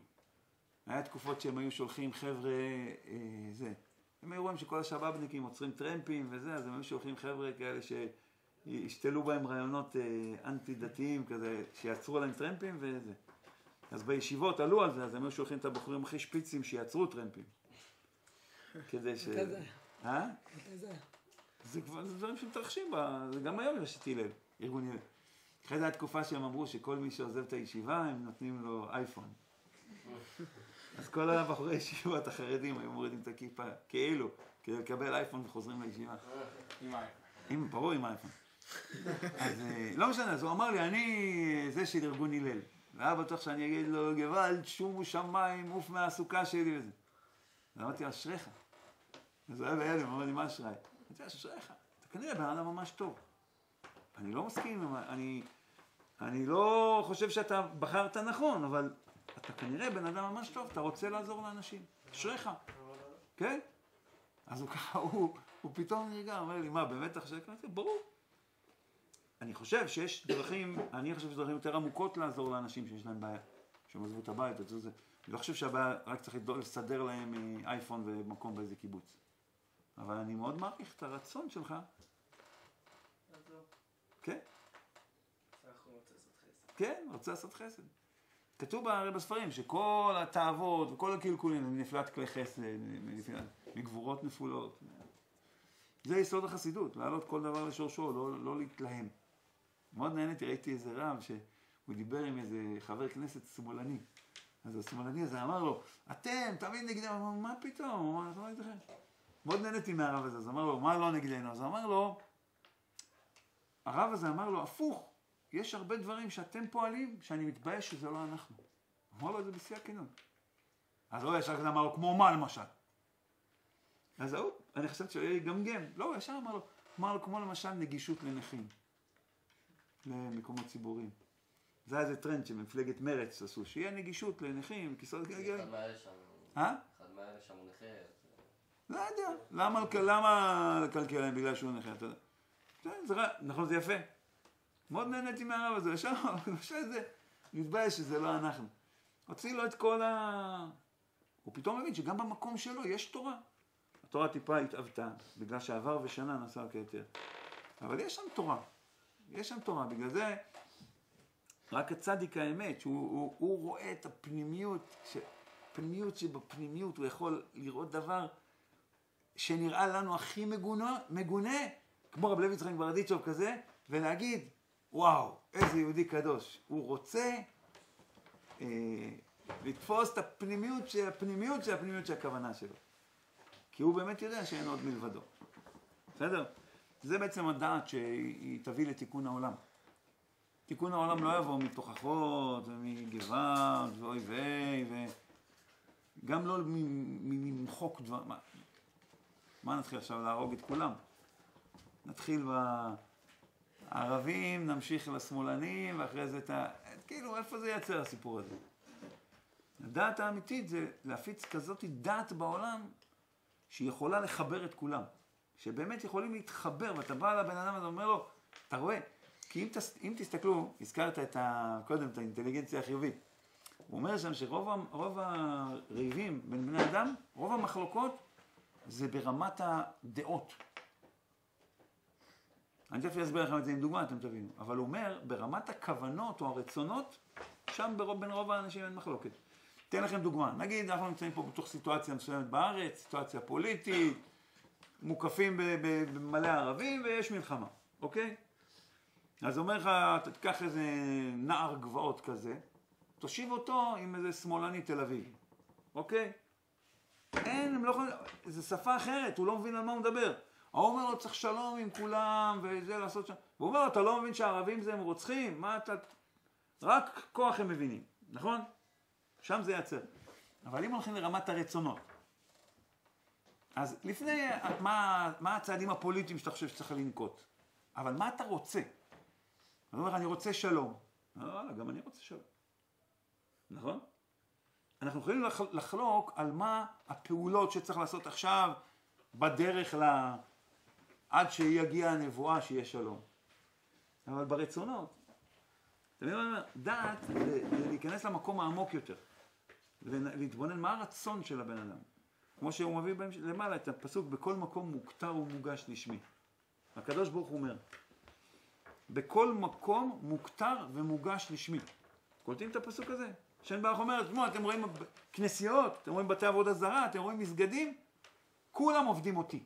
היה תקופות שהם היו שולחים חבר'ה, אה, זה. הם היו רואים שכל השבאבניקים עוצרים טרמפים וזה, אז הם היו שולחים חבר'ה כאלה שישתלו בהם רעיונות אה, אנטי דתיים כזה, שיעצרו להם טרמפים וזה. אז בישיבות עלו על זה, אז הם היו שולחים את הבחורים הכי שפיצים שיעצרו טרמפים. כדי ש... אה? זה כבר, זה דברים שמתרחשים, זה גם היום יש את הלל, ארגון הלל. אחרי זה הייתה תקופה שהם אמרו שכל מי שעוזב את הישיבה, הם נותנים לו אייפון. אז כל הבחורי ישיבות החרדים היו מורידים את הכיפה, כאילו, כדי לקבל אייפון וחוזרים לישיבה. עם האייפון. עם, ברור עם אייפון. אז אה, לא משנה, אז הוא אמר לי, אני זה של ארגון הלל. והיה בטוח שאני אגיד לו, גוואלד, שומו שמיים, עוף מהסוכה שלי וזה. אז אמרתי לו, אשריך. אז הוא היה בהלם, אמר לי, מה אשריי? אמרתי אשריך, אתה כנראה בן אדם ממש טוב. אני לא מסכים, אני, אני לא חושב שאתה בחרת נכון, אבל אתה כנראה בן אדם ממש טוב, אתה רוצה לעזור לאנשים. אשריך. כן? אז הוא ככה, הוא, הוא פתאום נרגע, אומר לי, מה, באמת אתה חושב? ברור. אני חושב שיש דרכים, אני חושב שיש דרכים יותר עמוקות לעזור לאנשים שיש להם בעיה, שהם עזבו את הבית, את זה. אני לא חושב שהבעיה, רק צריך לסדר להם אה, אייפון ומקום באיזה קיבוץ. אבל אני מאוד מעריך את הרצון שלך. כן. כן, רוצה לעשות חסד. כתוב הרי בספרים שכל התאוות וכל הקלקולים הם מנפילת כלי חסד, מגבורות נפולות. זה יסוד החסידות, להעלות כל דבר לשורשו, לא, לא להתלהם. מאוד נהניתי, ראיתי איזה רב שהוא דיבר עם איזה חבר כנסת שמאלני. אז השמאלני הזה אמר לו, אתם תמיד נגדם, הוא אמר, מה פתאום? הוא אמר, לא ייתכן. מאוד נהניתי מהרב הזה, אז אמר לו, מה לא נגדנו? אז אמר לו, הרב הזה אמר לו, הפוך, יש הרבה דברים שאתם פועלים, שאני מתבייש שזה לא אנחנו. אמר לו את זה בשיא הכנות. אז הוא ישר כזה אמר לו, כמו מה למשל? אז ההוא, אני חשבתי שהוא יגמגם. לא, ישר אמר לו, אמר לו, כמו למשל נגישות לנכים, למקומות ציבוריים. זה היה איזה טרנד שמפלגת מרצ עשו, שיהיה נגישות לנכים, כיסאות גלגלים. אחד מהאלה שם, אה? אחד מהאלה שם הוא נכה. לא יודע. למה, לקלקל להם בגלל שהוא נכה, אתה יודע? נכון, זה יפה. מאוד נהניתי מהרב הזה, ישר, [LAUGHS] זה, מתבייש שזה לא אנחנו. הוציא לו את כל ה... הוא פתאום מבין שגם במקום שלו יש תורה. התורה טיפה התעוותה, בגלל שעבר ושנה נסע כיותר. אבל יש שם תורה. יש שם תורה, בגלל זה רק הצדיק האמת, שהוא הוא, הוא רואה את הפנימיות, ש... פנימיות שבפנימיות הוא יכול לראות דבר שנראה לנו הכי מגונה, מגונה, כמו רב לוי יצחק ברדיצ'וב כזה, ולהגיד, וואו, איזה יהודי קדוש. הוא רוצה אה, לתפוס את הפנימיות של הפנימיות של הפנימיות של הכוונה שלו. כי הוא באמת יודע שאין עוד מלבדו. בסדר? זה בעצם הדעת שהיא תביא לתיקון העולם. תיקון העולם לא יבוא מתוכחות ומגוון ואוי ויי וגם לא מ- ממחוק דבר... מה, מה נתחיל עכשיו להרוג את כולם? נתחיל בערבים, נמשיך לשמאלנים ואחרי זה את ה... כאילו, איפה זה ייצר הסיפור הזה? הדעת האמיתית זה להפיץ כזאת דעת בעולם שהיא יכולה לחבר את כולם. שבאמת יכולים להתחבר, ואתה בא לבן אדם הזה ואומר לו, אתה רואה? כי אם, תס, אם תסתכלו, הזכרת את ה, קודם את האינטליגנציה החיובית. הוא אומר שם שרוב הריבים בין בני אדם, רוב המחלוקות, זה ברמת הדעות. אני תכף אסביר לכם את זה עם דוגמה, אתם תבינו. אבל הוא אומר, ברמת הכוונות או הרצונות, שם ברוב, בין רוב האנשים אין מחלוקת. אתן לכם דוגמה. נגיד, אנחנו נמצאים פה בתוך סיטואציה מסוימת בארץ, סיטואציה פוליטית, מוקפים במלא ערבים ויש מלחמה, אוקיי? אז אומר לך, תיקח איזה נער גבעות כזה, תושיב אותו עם איזה שמאלני תל אביבי, אוקיי? אין, הם לא יכולים, זו שפה אחרת, הוא לא מבין על מה הוא מדבר. ההוא אומר לו, צריך שלום עם כולם, וזה לעשות שם. והוא אומר לו, אתה לא מבין שהערבים זה הם רוצחים? מה אתה... רק כוח הם מבינים, נכון? שם זה יעצר. אבל אם הולכים לרמת הרצונות, אז לפני, מה, מה הצעדים הפוליטיים שאתה חושב שצריך לנקוט? אבל מה אתה רוצה? אני אומר אני רוצה שלום. וואלה, גם אני רוצה שלום. נכון? אנחנו יכולים לח- לחלוק על מה הפעולות שצריך לעשות עכשיו בדרך ל... עד שיגיע הנבואה שיהיה שלום. אבל ברצונות, אתה מבין מה אני אומר? דעת זה להיכנס למקום העמוק יותר. ולהתבונן מה הרצון של הבן אדם. כמו שהוא מביא בהמשך, למעלה את הפסוק, בכל מקום מוכתר ומוגש לשמי. הקדוש ברוך הוא אומר, בכל מקום מוכתר ומוגש לשמי. קולטים את הפסוק הזה? שן ברוך אומר, תשמעו, אתם רואים כנסיות, אתם רואים בתי עבודה זרה, אתם רואים מסגדים, כולם עובדים אותי.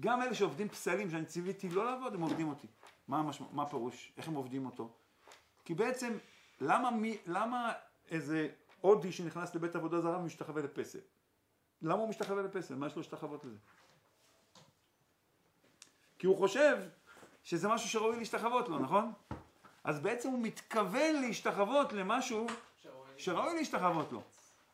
גם אלה שעובדים פסלים, שאני ציוויתי לא לעבוד, הם עובדים אותי. מה, המשמע, מה הפירוש? איך הם עובדים אותו? כי בעצם, למה, מי, למה איזה הודי שנכנס לבית עבודה זרה ומשתחווה לפסל? למה הוא משתחווה לפסל? מה יש לו להשתחוות לזה? כי הוא חושב שזה משהו שראוי להשתחוות לו, נכון? אז בעצם הוא מתכוון להשתחוות למשהו שראוי להשתחוות לו.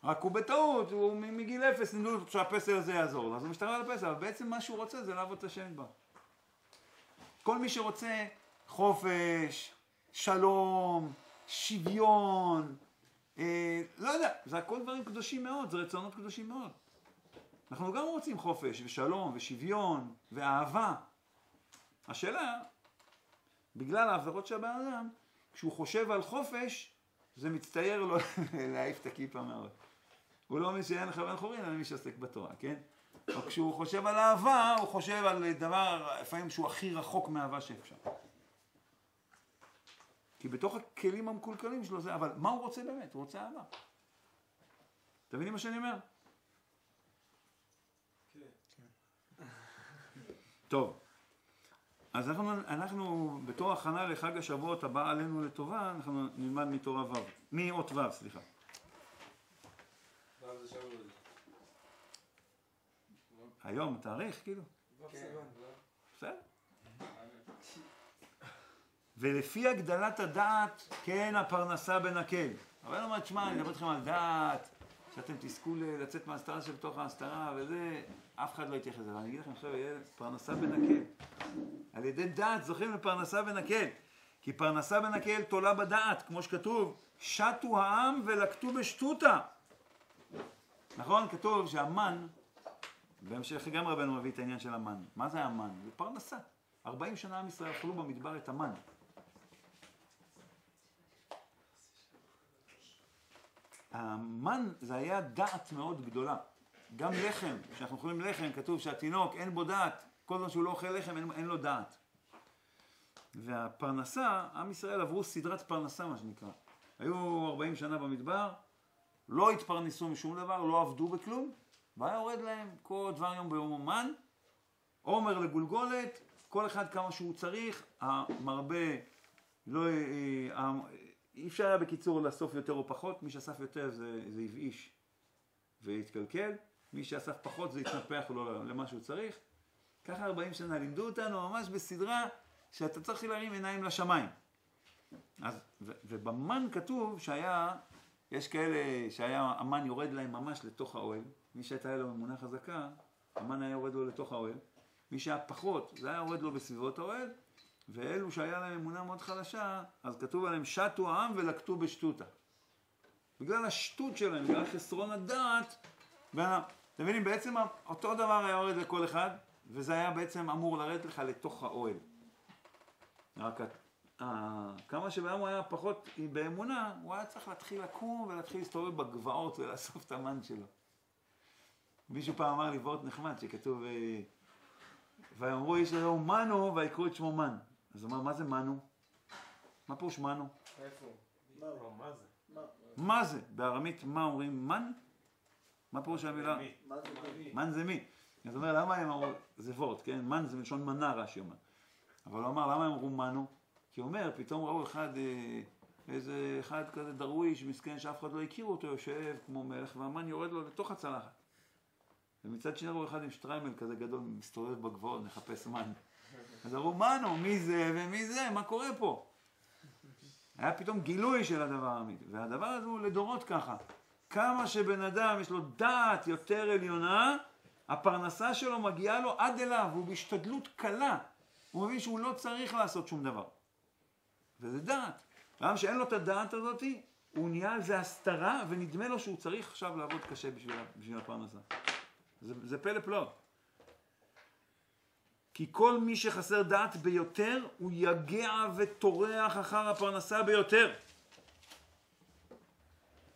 רק הוא בטעות, הוא מגיל אפס, לימדו לו שהפסל הזה יעזור לו, אז הוא משתחווה לפסל, אבל בעצם מה שהוא רוצה זה לעבוד את השם יתברך. כל מי שרוצה חופש, שלום, שוויון, אה, לא יודע, זה הכל דברים קדושים מאוד, זה רצונות קדושים מאוד. אנחנו גם רוצים חופש ושלום ושוויון ואהבה. השאלה, בגלל העבירות של הבן אדם, כשהוא חושב על חופש, זה מצטייר לו [LAUGHS] להעיף את הכיפה מהראש. הוא לא לך בן חורין, אלא מי שעוסק בתורה, כן? או כשהוא חושב על אהבה, הוא חושב על דבר, לפעמים שהוא הכי רחוק מאהבה שאפשר. כי בתוך הכלים המקולקלים שלו זה, אבל מה הוא רוצה באמת? הוא רוצה אהבה. אתם מבינים מה שאני אומר? טוב, אז אנחנו, אנחנו בתור הכנה לחג השבועות הבא עלינו לטובה, אנחנו נלמד מתורה ו', מאות ו', סליחה. היום, תאריך, כאילו. בסדר. ולפי הגדלת הדעת, כן הפרנסה בנקל. אבל אני אומר, תשמע, אני מדבר איתכם על דעת, שאתם תזכו לצאת מההסתרה שבתוך ההסתרה, וזה, אף אחד לא יתייחס לזה. אני אגיד לכם עכשיו, יהיה פרנסה בנקל. על ידי דעת זוכים לפרנסה בנקל. כי פרנסה בנקל תולה בדעת, כמו שכתוב, שטו העם ולקטו בשטותה. נכון? כתוב שהמן, בהמשך גם רבנו מביא את העניין של המן. מה זה המן? זה פרנסה. 40 שנה עם ישראל אכלו במדבר את המן. המן זה היה דעת מאוד גדולה. גם לחם, כשאנחנו אוכלים לחם, כתוב שהתינוק אין בו דעת, כל זמן שהוא לא אוכל לחם אין, אין לו דעת. והפרנסה, עם ישראל עברו סדרת פרנסה מה שנקרא. היו 40 שנה במדבר, לא התפרנסו משום דבר, לא עבדו בכלום, והיה יורד להם כל דבר יום ביום אומן, עומר לגולגולת, כל אחד כמה שהוא צריך, המרבה לא, אה, אה, אי אפשר היה בקיצור לאסוף יותר או פחות, מי שאסף יותר זה, זה הבאיש והתקלקל, מי שאסף פחות זה התנפח לו למה שהוא צריך. ככה 40 שנה לימדו אותנו ממש בסדרה שאתה צריך להרים עיניים לשמיים. אז, ו, ובמן כתוב שהיה, יש כאלה שהיה המן יורד להם ממש לתוך האוהל, מי שהייתה לו אמונה חזקה, המן היה יורד לו לתוך האוהל, מי שהיה פחות, זה היה יורד לו בסביבות האוהל, ואלו שהיה להם אמונה מאוד חלשה, אז כתוב עליהם שטו העם ולקטו בשטותה. בגלל השטות שלהם, בגלל חסרון הדעת, וה- אתם מבינים, בעצם אותו דבר היה יורד לכל אחד, וזה היה בעצם אמור לרדת לך לתוך האוהל. רק ה- כמה שבעם הוא היה פחות באמונה, הוא היה צריך להתחיל לקום ולהתחיל להסתובב בגבעות ולאסוף את המן שלו. מישהו פעם אמר לי וורט נחמד, שכתוב, אה, ויאמרו איש אלוהו מנו ויקראו את שמו מן. אז הוא אמר, מה זה מנו? מה פירוש מנו? איפה? לא, מה זה? מה זה? בארמית מה אומרים מן? מה פירוש המילה? מה זה מי? מן זה מי? אז הוא אומר, למה הם אמרו, זה וורט, כן? מן זה מלשון מנה, רש"י אומר. אבל הוא אמר, למה הם אמרו מנו? כי הוא אומר, פתאום ראו אחד, אה, איזה אחד כזה דרוויש, מסכן, שאף אחד לא הכיר אותו, יושב כמו מלך, והמן יורד לו לתוך הצלחת. ומצד שני רואה אחד עם שטריימל כזה גדול, מסתובב בגבעות, מחפש מן. אז אמרו, מנו, מי זה ומי זה, מה קורה פה? היה פתאום גילוי של הדבר האמיתי, והדבר הזה הוא לדורות ככה. כמה שבן אדם יש לו דעת יותר עליונה, הפרנסה שלו מגיעה לו עד אליו, הוא בהשתדלות קלה. הוא מבין שהוא לא צריך לעשות שום דבר. וזה דעת. אדם שאין לו את הדעת הזאת, הוא נהיה על זה הסתרה, ונדמה לו שהוא צריך עכשיו לעבוד קשה בשביל, בשביל הפרנסה. זה, זה פלא פלאות. כי כל מי שחסר דעת ביותר, הוא יגע וטורח אחר הפרנסה ביותר.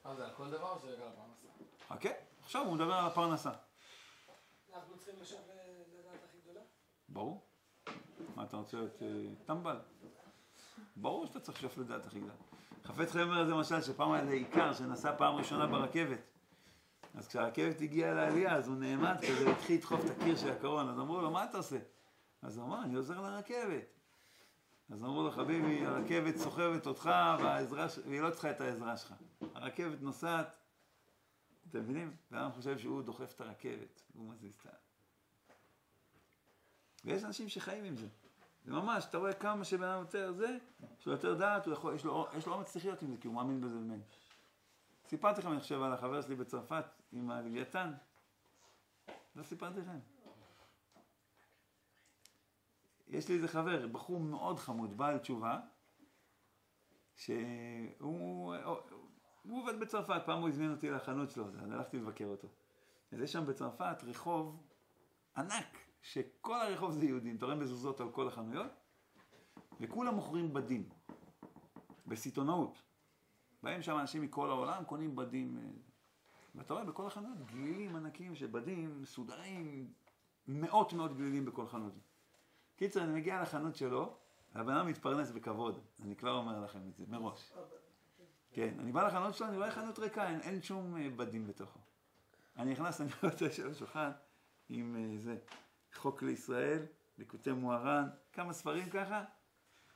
אה, זה על כל דבר או שרק על הפרנסה? חכה, עכשיו הוא מדבר על הפרנסה. אנחנו צריכים לשאוף לדעת הכי גדולה? ברור. מה אתה רוצה להיות אה, טמבל? ברור שאתה צריך לשאוף לדעת הכי גדולה. חפץ חיים אומר למשל שפעם היה עיקר שנסע פעם ראשונה ברכבת. אז כשהרכבת הגיעה לעלייה אז הוא נעמד כזה, התחיל לדחוף את הקיר של הקרון, אז אמרו לו, מה אתה עושה? אז הוא אמר, אני עוזר לרכבת. אז אמרו לו, חביבי, הרכבת סוחבת אותך והעזרה, והיא לא צריכה את העזרה שלך. הרכבת נוסעת, אתם מבינים? ואדם חושב שהוא דוחף את הרכבת, והוא מזיז את ה... ויש אנשים שחיים עם זה. זה ממש, אתה רואה כמה שבן אדם יותר זה, יש לו יותר דעת, הוא יכול, יש לו, יש לו אומץ לחיות עם זה, כי הוא מאמין בזה ממני. סיפרתי לכם, אני חושב, על החבר שלי בצרפת עם הלוויתן. לא סיפרתי לכם. יש לי איזה חבר, בחור מאוד חמוד, בעל תשובה, שהוא הוא עובד בצרפת, פעם הוא הזמין אותי לחנות שלו, אז הלכתי לבקר אותו. אז יש שם בצרפת רחוב ענק, שכל הרחוב זה יהודים, אתה רואה מזוזות על כל החנויות, וכולם מוכרים בדים, בסיטונאות. באים שם אנשים מכל העולם, קונים בדים, אה, ואתה רואה בכל החנויות גלילים ענקים של בדים מסודרים, מאות מאות גלילים בכל חנות. קיצר, אני מגיע לחנות שלו, הבן אדם מתפרנס בכבוד, אני כבר אומר לכם את זה מראש. כן, אני בא לחנות שלו, אני רואה חנות ריקה, אין, אין שום אה, בדים בתוכו. אני נכנס, אני רואה אותו יושב על השולחן עם אה, זה, חוק לישראל, ליקוטי מוהר"ן, כמה ספרים ככה,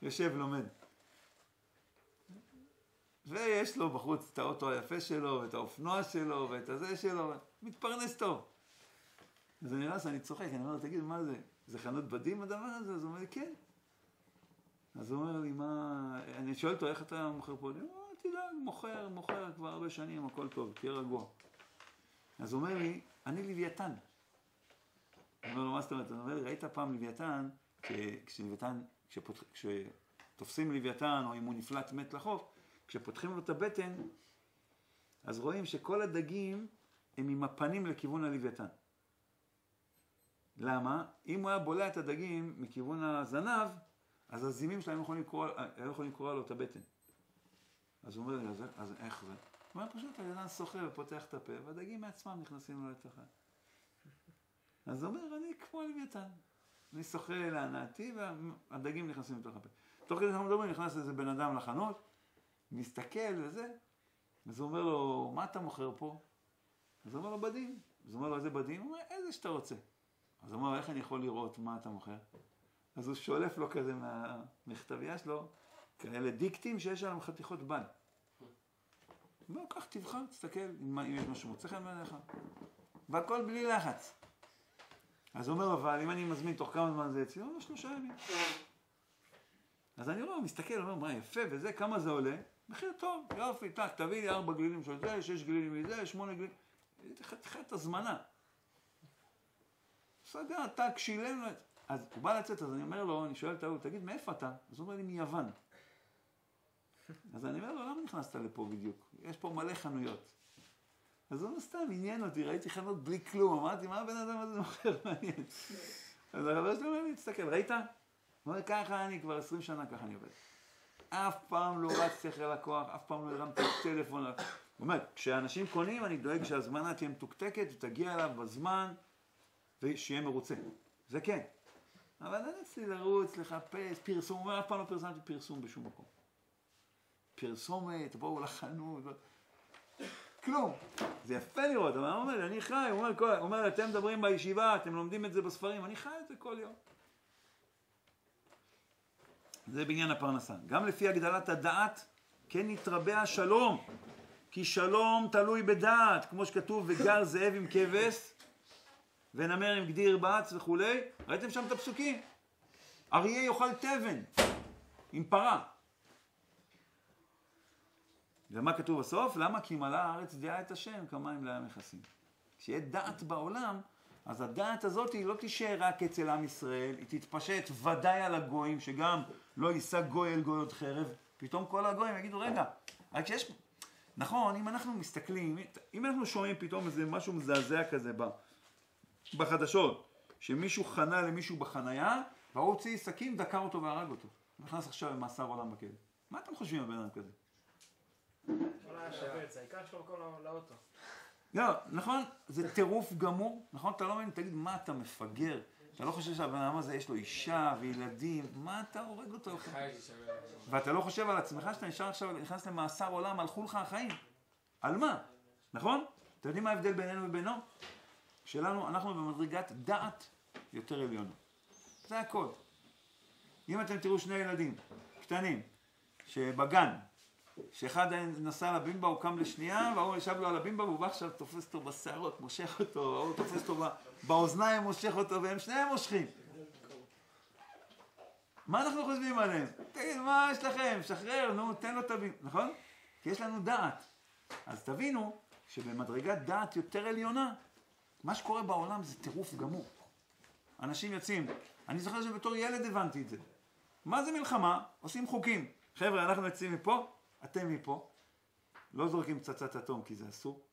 יושב, לומד. ויש לו בחוץ את האוטו היפה שלו, ואת האופנוע שלו, ואת הזה שלו, מתפרנס טוב. אז אני נכנס, אני צוחק, אני אומר לו, תגיד, מה זה? זה חנות בדים הדבר הזה? אז הוא אומר לי, כן. אז הוא אומר לי, מה... אני שואל אותו, איך אתה מוכר פה? אני אומר, "אה, תדאג, מוכר, מוכר כבר הרבה שנים, הכל טוב, תהיה רגוע. אז הוא אומר לי, אני לוויתן. אני אומר לו, מה זאת אומרת? הוא אומר לי, ראית פעם לוויתן, כש- כשלוויתן, כשתופסים לוויתן, או אם הוא נפלט מת לחוף, כשפותחים לו את הבטן, אז רואים שכל הדגים הם עם הפנים לכיוון הלוויתן. למה? אם הוא היה בולע את הדגים מכיוון הזנב, אז הזימים שלהם היו יכולים לקרוע, לו את הבטן. אז הוא אומר לי, אז, אז איך זה? הוא אומר, פשוט הילדן שוחה ופותח את הפה, והדגים מעצמם נכנסים לו לתוכה. אז הוא אומר, אני כמו הלוויתן. אני שוחה להנאתי, והדגים נכנסים לתוך הפה. תוך כדי שאנחנו מדברים, נכנס איזה בן אדם לחנות, מסתכל וזה, אז הוא אומר לו, מה אתה מוכר פה? אז הוא אומר לו, בדים. אז הוא אומר לו, איזה בדים? הוא אומר, איזה שאתה רוצה. אז הוא אומר, איך אני יכול לראות מה אתה מוכר? אז הוא שולף לו כזה מהמכתבייה שלו, כאלה דיקטים שיש עליהם חתיכות. הוא אומר, קח, תבחר, תסתכל אם, אם יש משהו מוצא חן בעיניך. והכל בלי לחץ. אז הוא אומר, אבל אם אני מזמין תוך כמה זמן זה אצלי? הוא אומר, שלושה ימים. אז אני רואה, מסתכל, אומר, מה יפה וזה, כמה זה עולה? מחיר טוב, יופי, טק, תביא לי ארבע גלילים של זה, שש גלילים מזה, שמונה גלילים. חתיכת הזמנה. סגר, טק, שילם. אז הוא בא לצאת, אז אני אומר לו, אני שואל את ההוא, תגיד, מאיפה אתה? אז הוא אומר לי, מיוון. אז אני אומר לו, למה נכנסת לפה בדיוק? יש פה מלא חנויות. אז הוא סתם, עניין אותי, ראיתי חנות בלי כלום, אמרתי, מה הבן אדם הזה מוכר? מעניין. אז החבר שלי אומר לי, תסתכל, ראית? הוא אומר, ככה אני כבר 20 שנה, ככה אני עובד. אף פעם לא רצתי אחרי לקוח, אף פעם לא הרמתי טלפון. הוא אומר, כשאנשים קונים, אני דואג שהזמנה תהיה מתוקתקת, ותגיע אליו בזמן, ושיהיה מרוצה. זה כן. אבל אין אצלי לרוץ, לחפש, פרסום, הוא אומר, אף פעם לא פרסמתי פרסום בשום מקום. פרסומת, בואו לחנות, כלום. זה יפה לראות, אבל הוא אומר, אני חי, הוא אומר, הוא אומר, אתם מדברים בישיבה, אתם לומדים את זה בספרים, אני חי את זה כל יום. זה בעניין הפרנסה. גם לפי הגדלת הדעת, כן נתרבה השלום. כי שלום תלוי בדעת, כמו שכתוב, וגר זאב עם כבש, ונמר עם גדי ירבץ וכולי. ראיתם שם את הפסוקים? אריה יאכל תבן עם פרה. ומה כתוב בסוף? למה? כי מלאה הארץ דעה את השם כמים לים מכסים. כשיהיה דעת בעולם, אז הדעת הזאת היא לא תישאר רק אצל עם ישראל, היא תתפשט ודאי על הגויים, שגם לא יישא גוי אל גוי עוד חרב. פתאום כל הגויים יגידו, רגע, רק שיש... נכון, אם אנחנו מסתכלים, אם אנחנו שומעים פתאום איזה משהו מזעזע כזה ב- בחדשות, שמישהו חנה למישהו בחנייה, והוא הוציא סכין, דקר אותו והרג אותו. נכנס עכשיו למאסר עולם בכלא. מה אתם חושבים על בן אדם כזה? לא-. [LAUGHS] לא, נכון, זה טירוף גמור, נכון? אתה לא מבין, תגיד, מה אתה מפגר? אתה לא חושב שהבן אדם הזה יש לו אישה וילדים, מה אתה הורג אותו? ואתה לא חושב על עצמך שאתה נשאר עכשיו, נכנס למאסר עולם, הלכו לך החיים. על מה? נכון? אתם יודעים מה ההבדל בינינו ובינו? שלנו, אנחנו במדרגת דעת יותר עליונה. זה הכל. אם אתם תראו שני ילדים קטנים, שבגן, שאחד נסע על הבימבה, הוא קם לשנייה, וההוא ישב לו על הבימבה, והוא בא עכשיו, תופס אותו בשערות, מושך אותו, ההוא תופס אותו באוזניים, מושך אותו, והם שניהם מושכים. מה אנחנו חושבים עליהם? תגיד, מה יש לכם? שחרר, נו, תן לו את הבימבה, נכון? כי יש לנו דעת. אז תבינו שבמדרגת דעת יותר עליונה, מה שקורה בעולם זה טירוף גמור. אנשים יוצאים, אני זוכר שבתור ילד הבנתי את זה. מה זה מלחמה? עושים חוקים. חבר'ה, אנחנו יוצאים מפה, אתם מפה. לא זורקים פצצת אטום כי זה אסור.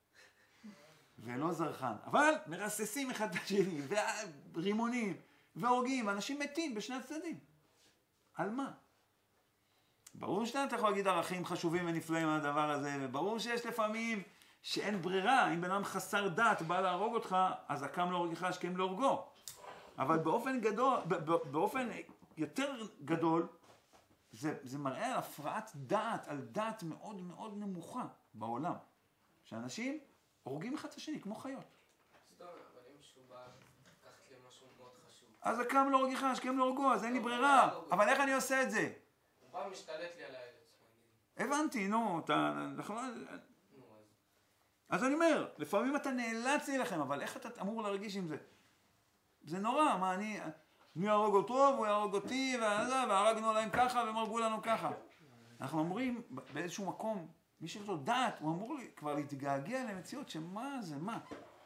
ולא זרחן. אבל מרססים אחד את השני, ורימונים, והורגים, אנשים מתים בשני הצדדים. על מה? ברור שאתה יכול להגיד ערכים חשובים ונפלאים על הדבר הזה, וברור שיש לפעמים שאין ברירה, אם בן אדם חסר דת בא להרוג אותך, אז הקם להורגך השכם להורגו. אבל באופן גדול, באופן יותר גדול, זה, זה מראה על הפרעת דעת, על דעת מאוד מאוד נמוכה בעולם. שאנשים הורגים אחד את השני כמו חיות. אז הקם להורגך השכם להורגו, אז אין לי ברירה. אבל איך אני עושה את זה? הוא בא משתלט לי על הילד. הבנתי, נו, אתה... אז אני אומר, לפעמים אתה נאלץ להילחם, אבל איך אתה אמור להרגיש עם זה? זה נורא, מה אני... אני אהרוג אותו והוא יהרוג אותי, והרגנו להם ככה והם הרגו לנו ככה. אנחנו אומרים, באיזשהו מקום, מי שיש לו דעת, הוא אמור לי- כבר להתגעגע למציאות שמה זה, מה?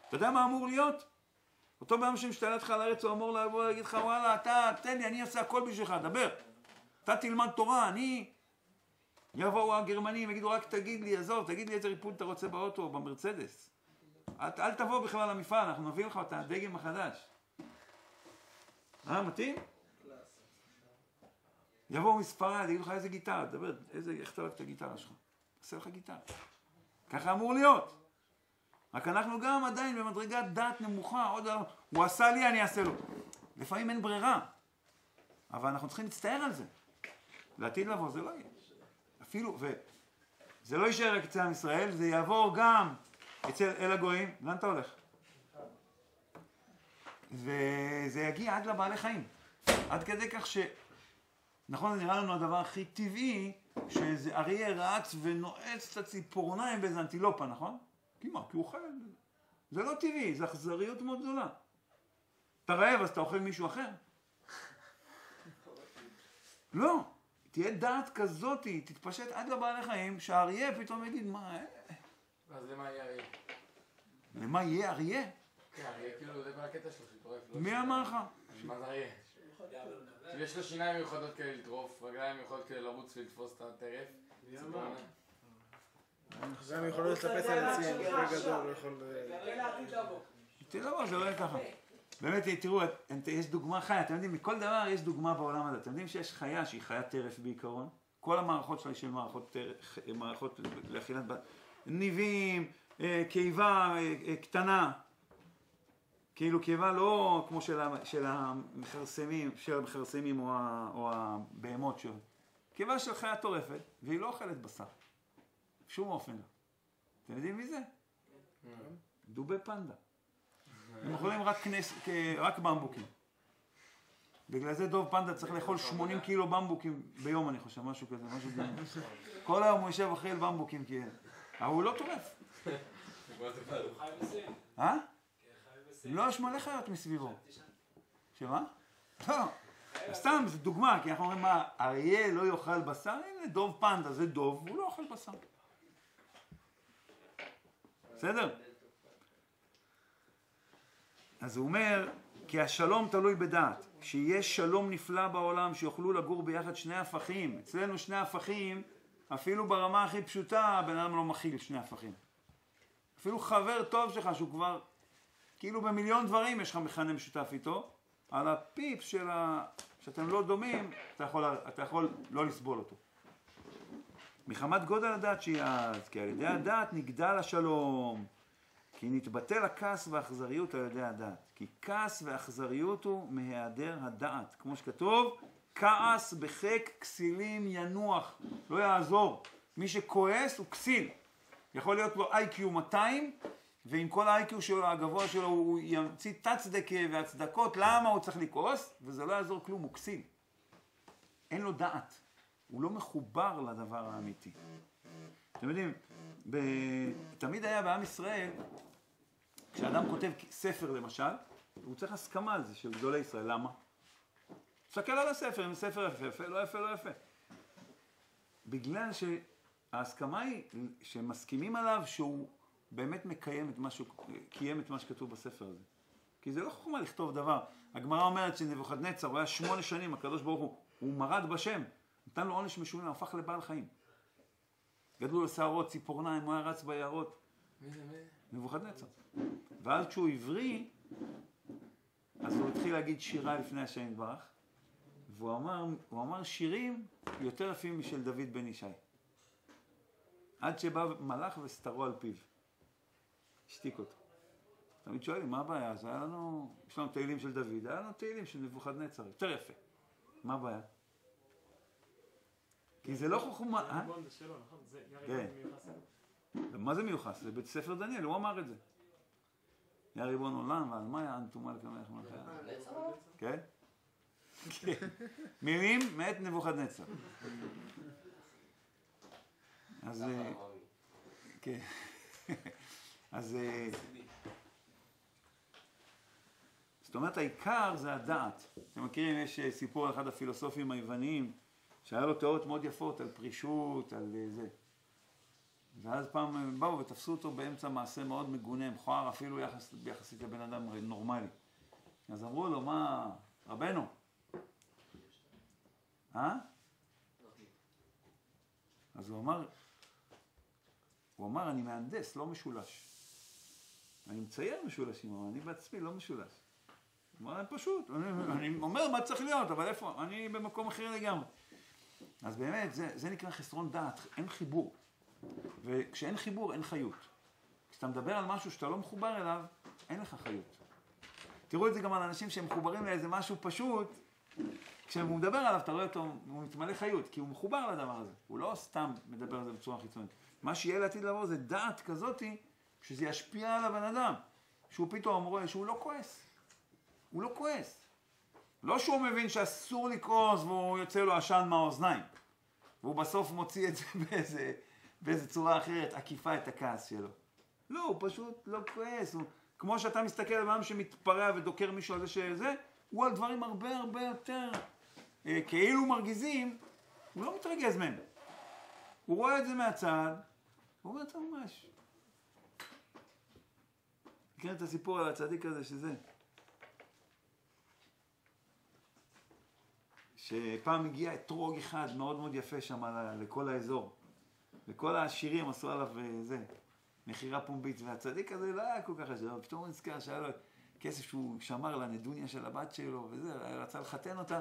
אתה יודע מה אמור להיות? אותו אדם שמשתלט לך על הארץ, הוא אמור לבוא ולהגיד לך, וואלה, אתה, תן לי, אני אעשה הכל בשבילך, דבר. אתה תלמד תורה, אני... יבואו הגרמנים, יגידו, רק תגיד לי, עזוב, תגיד לי איזה ריפוד אתה רוצה באוטו או במרצדס. אל, אל תבוא בכלל למפעל, אנחנו נביא לך את הדגם החדש. אה, מתאים? יבואו מספרד, יגידו לך איזה גיטרה, דבר, איזה, איך אתה אוהב את הגיטרה שלך? עושה לך גיטרה. ככה אמור להיות. רק אנחנו גם עדיין במדרגת דת נמוכה, עוד הוא עשה לי, אני אעשה לו. לפעמים אין ברירה, אבל אנחנו צריכים להצטער על זה. לעתיד לבוא זה לא יהיה. אפילו, וזה לא יישאר רק אצל עם ישראל, זה יעבור גם אצל אל הגויים. לאן אתה הולך? וזה יגיע עד לבעלי חיים. עד כדי כך ש... נכון, זה נראה לנו הדבר הכי טבעי, שאיזה אריה רץ ונועץ את הציפורניים באיזה אנטילופה, נכון? כי מה? כי הוא אוכל. זה לא טבעי, זו אכזריות מאוד גדולה. אתה רעב אז אתה אוכל מישהו אחר? [LAUGHS] לא. תהיה דעת כזאת, תתפשט עד לבעלי חיים, שהאריה פתאום יגיד, מה, אה, אז למה יהיה אריה? למה יהיה אריה? כן, אריה כאילו זה כל הקטע שלו, שטורף. לא מי אמר לך? מה זה אריה? יש לו שיניים מיוחדות כדי לטרוף, רגליים מיוחדות כדי לרוץ ולתפוס את הטרף. ציפורניים. גם יכול להיות לטפס על עצים, זה גדול, הוא יכול... תראה. תראו, זה לא יהיה ככה. באמת, תראו, יש דוגמה חיה, אתם יודעים, מכל דבר יש דוגמה בעולם הזה. אתם יודעים שיש חיה שהיא חיית טרף בעיקרון? כל המערכות שלה של מערכות טרף, מערכות לאכילת בת... ניבים, אה, קיבה אה, אה, קטנה. כאילו קיבה לא כמו של, של המכרסמים, של המכרסמים או, ה, או הבהמות שלו. קיבה של חיה טורפת, והיא לא אוכלת בשר. בשום אופן לא. אתם יודעים מי זה? דובי פנדה. הם אוכלים רק, כנס, רק במבוקים. בגלל זה דוב פנדה צריך לאכול 80 קילו במבוקים ביום, אני חושב, משהו כזה, משהו כזה. כל היום הוא יושב אוכל במבוקים, כי... אבל הוא לא טורף. אה? לא, יש מלא חיות מסביבו. שמה? לא. סתם, זו דוגמה, כי אנחנו אומרים מה, אריה לא יאכל בשר? הנה, דוב פנדה, זה דוב, הוא לא אוכל בשר. בסדר? אז הוא אומר, כי השלום תלוי בדעת. כשיש שלום נפלא בעולם, שיוכלו לגור ביחד שני הפכים. אצלנו שני הפכים, אפילו ברמה הכי פשוטה, הבן אדם לא מכיל שני הפכים. אפילו חבר טוב שלך, שהוא כבר, כאילו במיליון דברים יש לך מכנה משותף איתו, על הפיפס של ה... שאתם לא דומים, אתה יכול, אתה יכול לא לסבול אותו. מחמת גודל הדעת שהיא אז, כי על ידי הדעת נגדל השלום. כי נתבטל הכעס והאכזריות על ידי הדעת. כי כעס ואכזריות הוא מהיעדר הדעת. כמו שכתוב, כעס בחיק כסילים ינוח. לא יעזור. מי שכועס הוא כסיל. יכול להיות לו איי-קיו 200, ועם כל האיי-קיו שלו, הגבוה שלו, הוא ימציא תצדקה והצדקות, למה הוא צריך לכעוס, וזה לא יעזור כלום, הוא כסיל. אין לו דעת. הוא לא מחובר לדבר האמיתי. אתם יודעים, ב... תמיד היה בעם ישראל, כשאדם כותב ספר למשל, הוא צריך הסכמה על זה של גדולי ישראל, למה? תסתכל על הספר, אם ספר יפה, יפה, לא יפה, לא יפה. בגלל שההסכמה היא שמסכימים עליו שהוא באמת מקיים את מה שהוא, קיים את מה שכתוב בספר הזה. כי זה לא חוכמה לכתוב דבר. הגמרא אומרת שנבוכדנצר, הוא היה שמונה שנים, הקדוש ברוך הוא, הוא מרד בשם, נתן לו עונש משונה, הפך לבעל חיים. גדלו לו שערות, ציפורניים, הוא היה רץ ביערות. מי זה מי? נבוכדנצר. ואז כשהוא הבריא, אז הוא התחיל להגיד שירה לפני השם יתברך, והוא אמר, אמר שירים יותר יפים משל דוד בן ישי. עד שבא מלאך וסתרו על פיו. השתיק אותו. תמיד שואלים, מה הבעיה? אז היה לנו, יש לנו תהילים של דוד, היה לנו תהילים של נבוכדנצר, יותר יפה. מה הבעיה? כי זה לא חוכמה... אה? כן. מה זה מיוחס? זה בית ספר דניאל, הוא אמר את זה. יא ריבון עולם, ועל מה היה אנתומה לקמח מלכי? כן? כן. מילים מאת נבוכדנצר. אז... אה, כן. אז... אה, זאת אומרת, העיקר זה הדעת. אתם מכירים, יש אה, סיפור על אחד הפילוסופים היווניים, שהיה לו תיאוריות מאוד יפות על פרישות, על זה. ואז פעם הם באו ותפסו אותו באמצע מעשה מאוד מגונה, מכוער אפילו יחס, יחסית לבן אדם נורמלי. אז אמרו לו, מה, רבנו? אה? אז הוא אמר, הוא אמר, אני מהנדס, לא משולש. אני מצייר משולשים, אבל אני בעצמי לא משולש. הוא אמר, פשוט, אני, אני אומר מה צריך להיות, אבל איפה? אני במקום אחר לגמרי. אז באמת, זה, זה נקרא חסרון דעת, אין חיבור. וכשאין חיבור, אין חיות. כשאתה מדבר על משהו שאתה לא מחובר אליו, אין לך חיות. תראו את זה גם על אנשים שהם מחוברים לאיזה משהו פשוט, כשהוא מדבר עליו, אתה רואה אותו, הוא מתמלא חיות, כי הוא מחובר לדבר הזה. הוא לא סתם מדבר על זה בצורה חיצונית. מה שיהיה לעתיד לבוא זה דעת כזאתי, שזה ישפיע על הבן אדם. שהוא פתאום רואה שהוא לא כועס. הוא לא כועס. לא שהוא מבין שאסור לכעוס והוא יוצא לו עשן מהאוזניים. והוא בסוף מוציא את זה [LAUGHS] באיזה, באיזה צורה אחרת, עקיפה את הכעס שלו. לא, הוא פשוט לא כועס. הוא, כמו שאתה מסתכל על אדם שמתפרע ודוקר מישהו על זה שזה, הוא על דברים הרבה הרבה יותר אה, כאילו מרגיזים, הוא לא מתרגז מהם. הוא רואה את זה מהצד, הוא אומר, טוב, ממש. מכיר את הסיפור על הצדיק הזה שזה? שפעם הגיע אתרוג אחד מאוד מאוד יפה שם לכל האזור. וכל העשירים עשו עליו אה, זה, מכירה פומבית, והצדיק הזה לא היה כל כך עשיר, אבל פתאום הוא נזכר שהיה לו כסף שהוא שמר לנדוניה של הבת שלו, וזה, רצה לחתן אותה,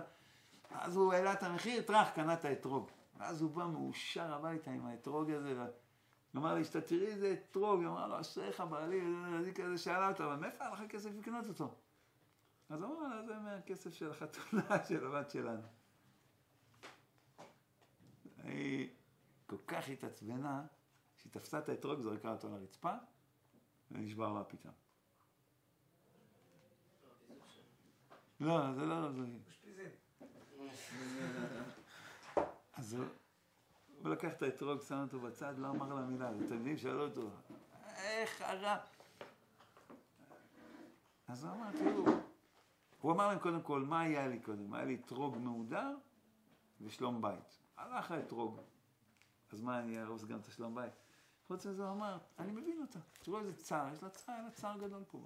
אז הוא העלה את המחיר, טראח, קנה את האתרוג. ואז הוא בא מאושר הביתה עם האתרוג הזה, ואמר לאשתה, תראי איזה אתרוג, היא אמרה לו, אשריך בעלי, והצדיק הזה שאלה אותו, אבל מאיפה היה לך כסף לקנות אותו? אז הוא אמר לה, זה מהכסף של החתונה של הבת שלנו. כל כך התעצבנה, שהיא תפסה את האתרוג, זרקה אותו לרצפה, ונשבר לה הפיתה. לא, זה לא. פשוט איזה אז הוא לקח את האתרוג, שם אותו בצד, לא אמר לה מילה. התלמידים שאלו אותו, איך הרע? אז הוא אמר, תראו, הוא אמר להם קודם כל, מה היה לי קודם? היה לי אתרוג מהודר ושלום בית. הלך האתרוג. אז מה, אני אהרוס גם את השלום בית? חוץ מזה הוא אמר, אני מבין אותה. תראו איזה צער, יש לה צער, היה לה צער גדול פה.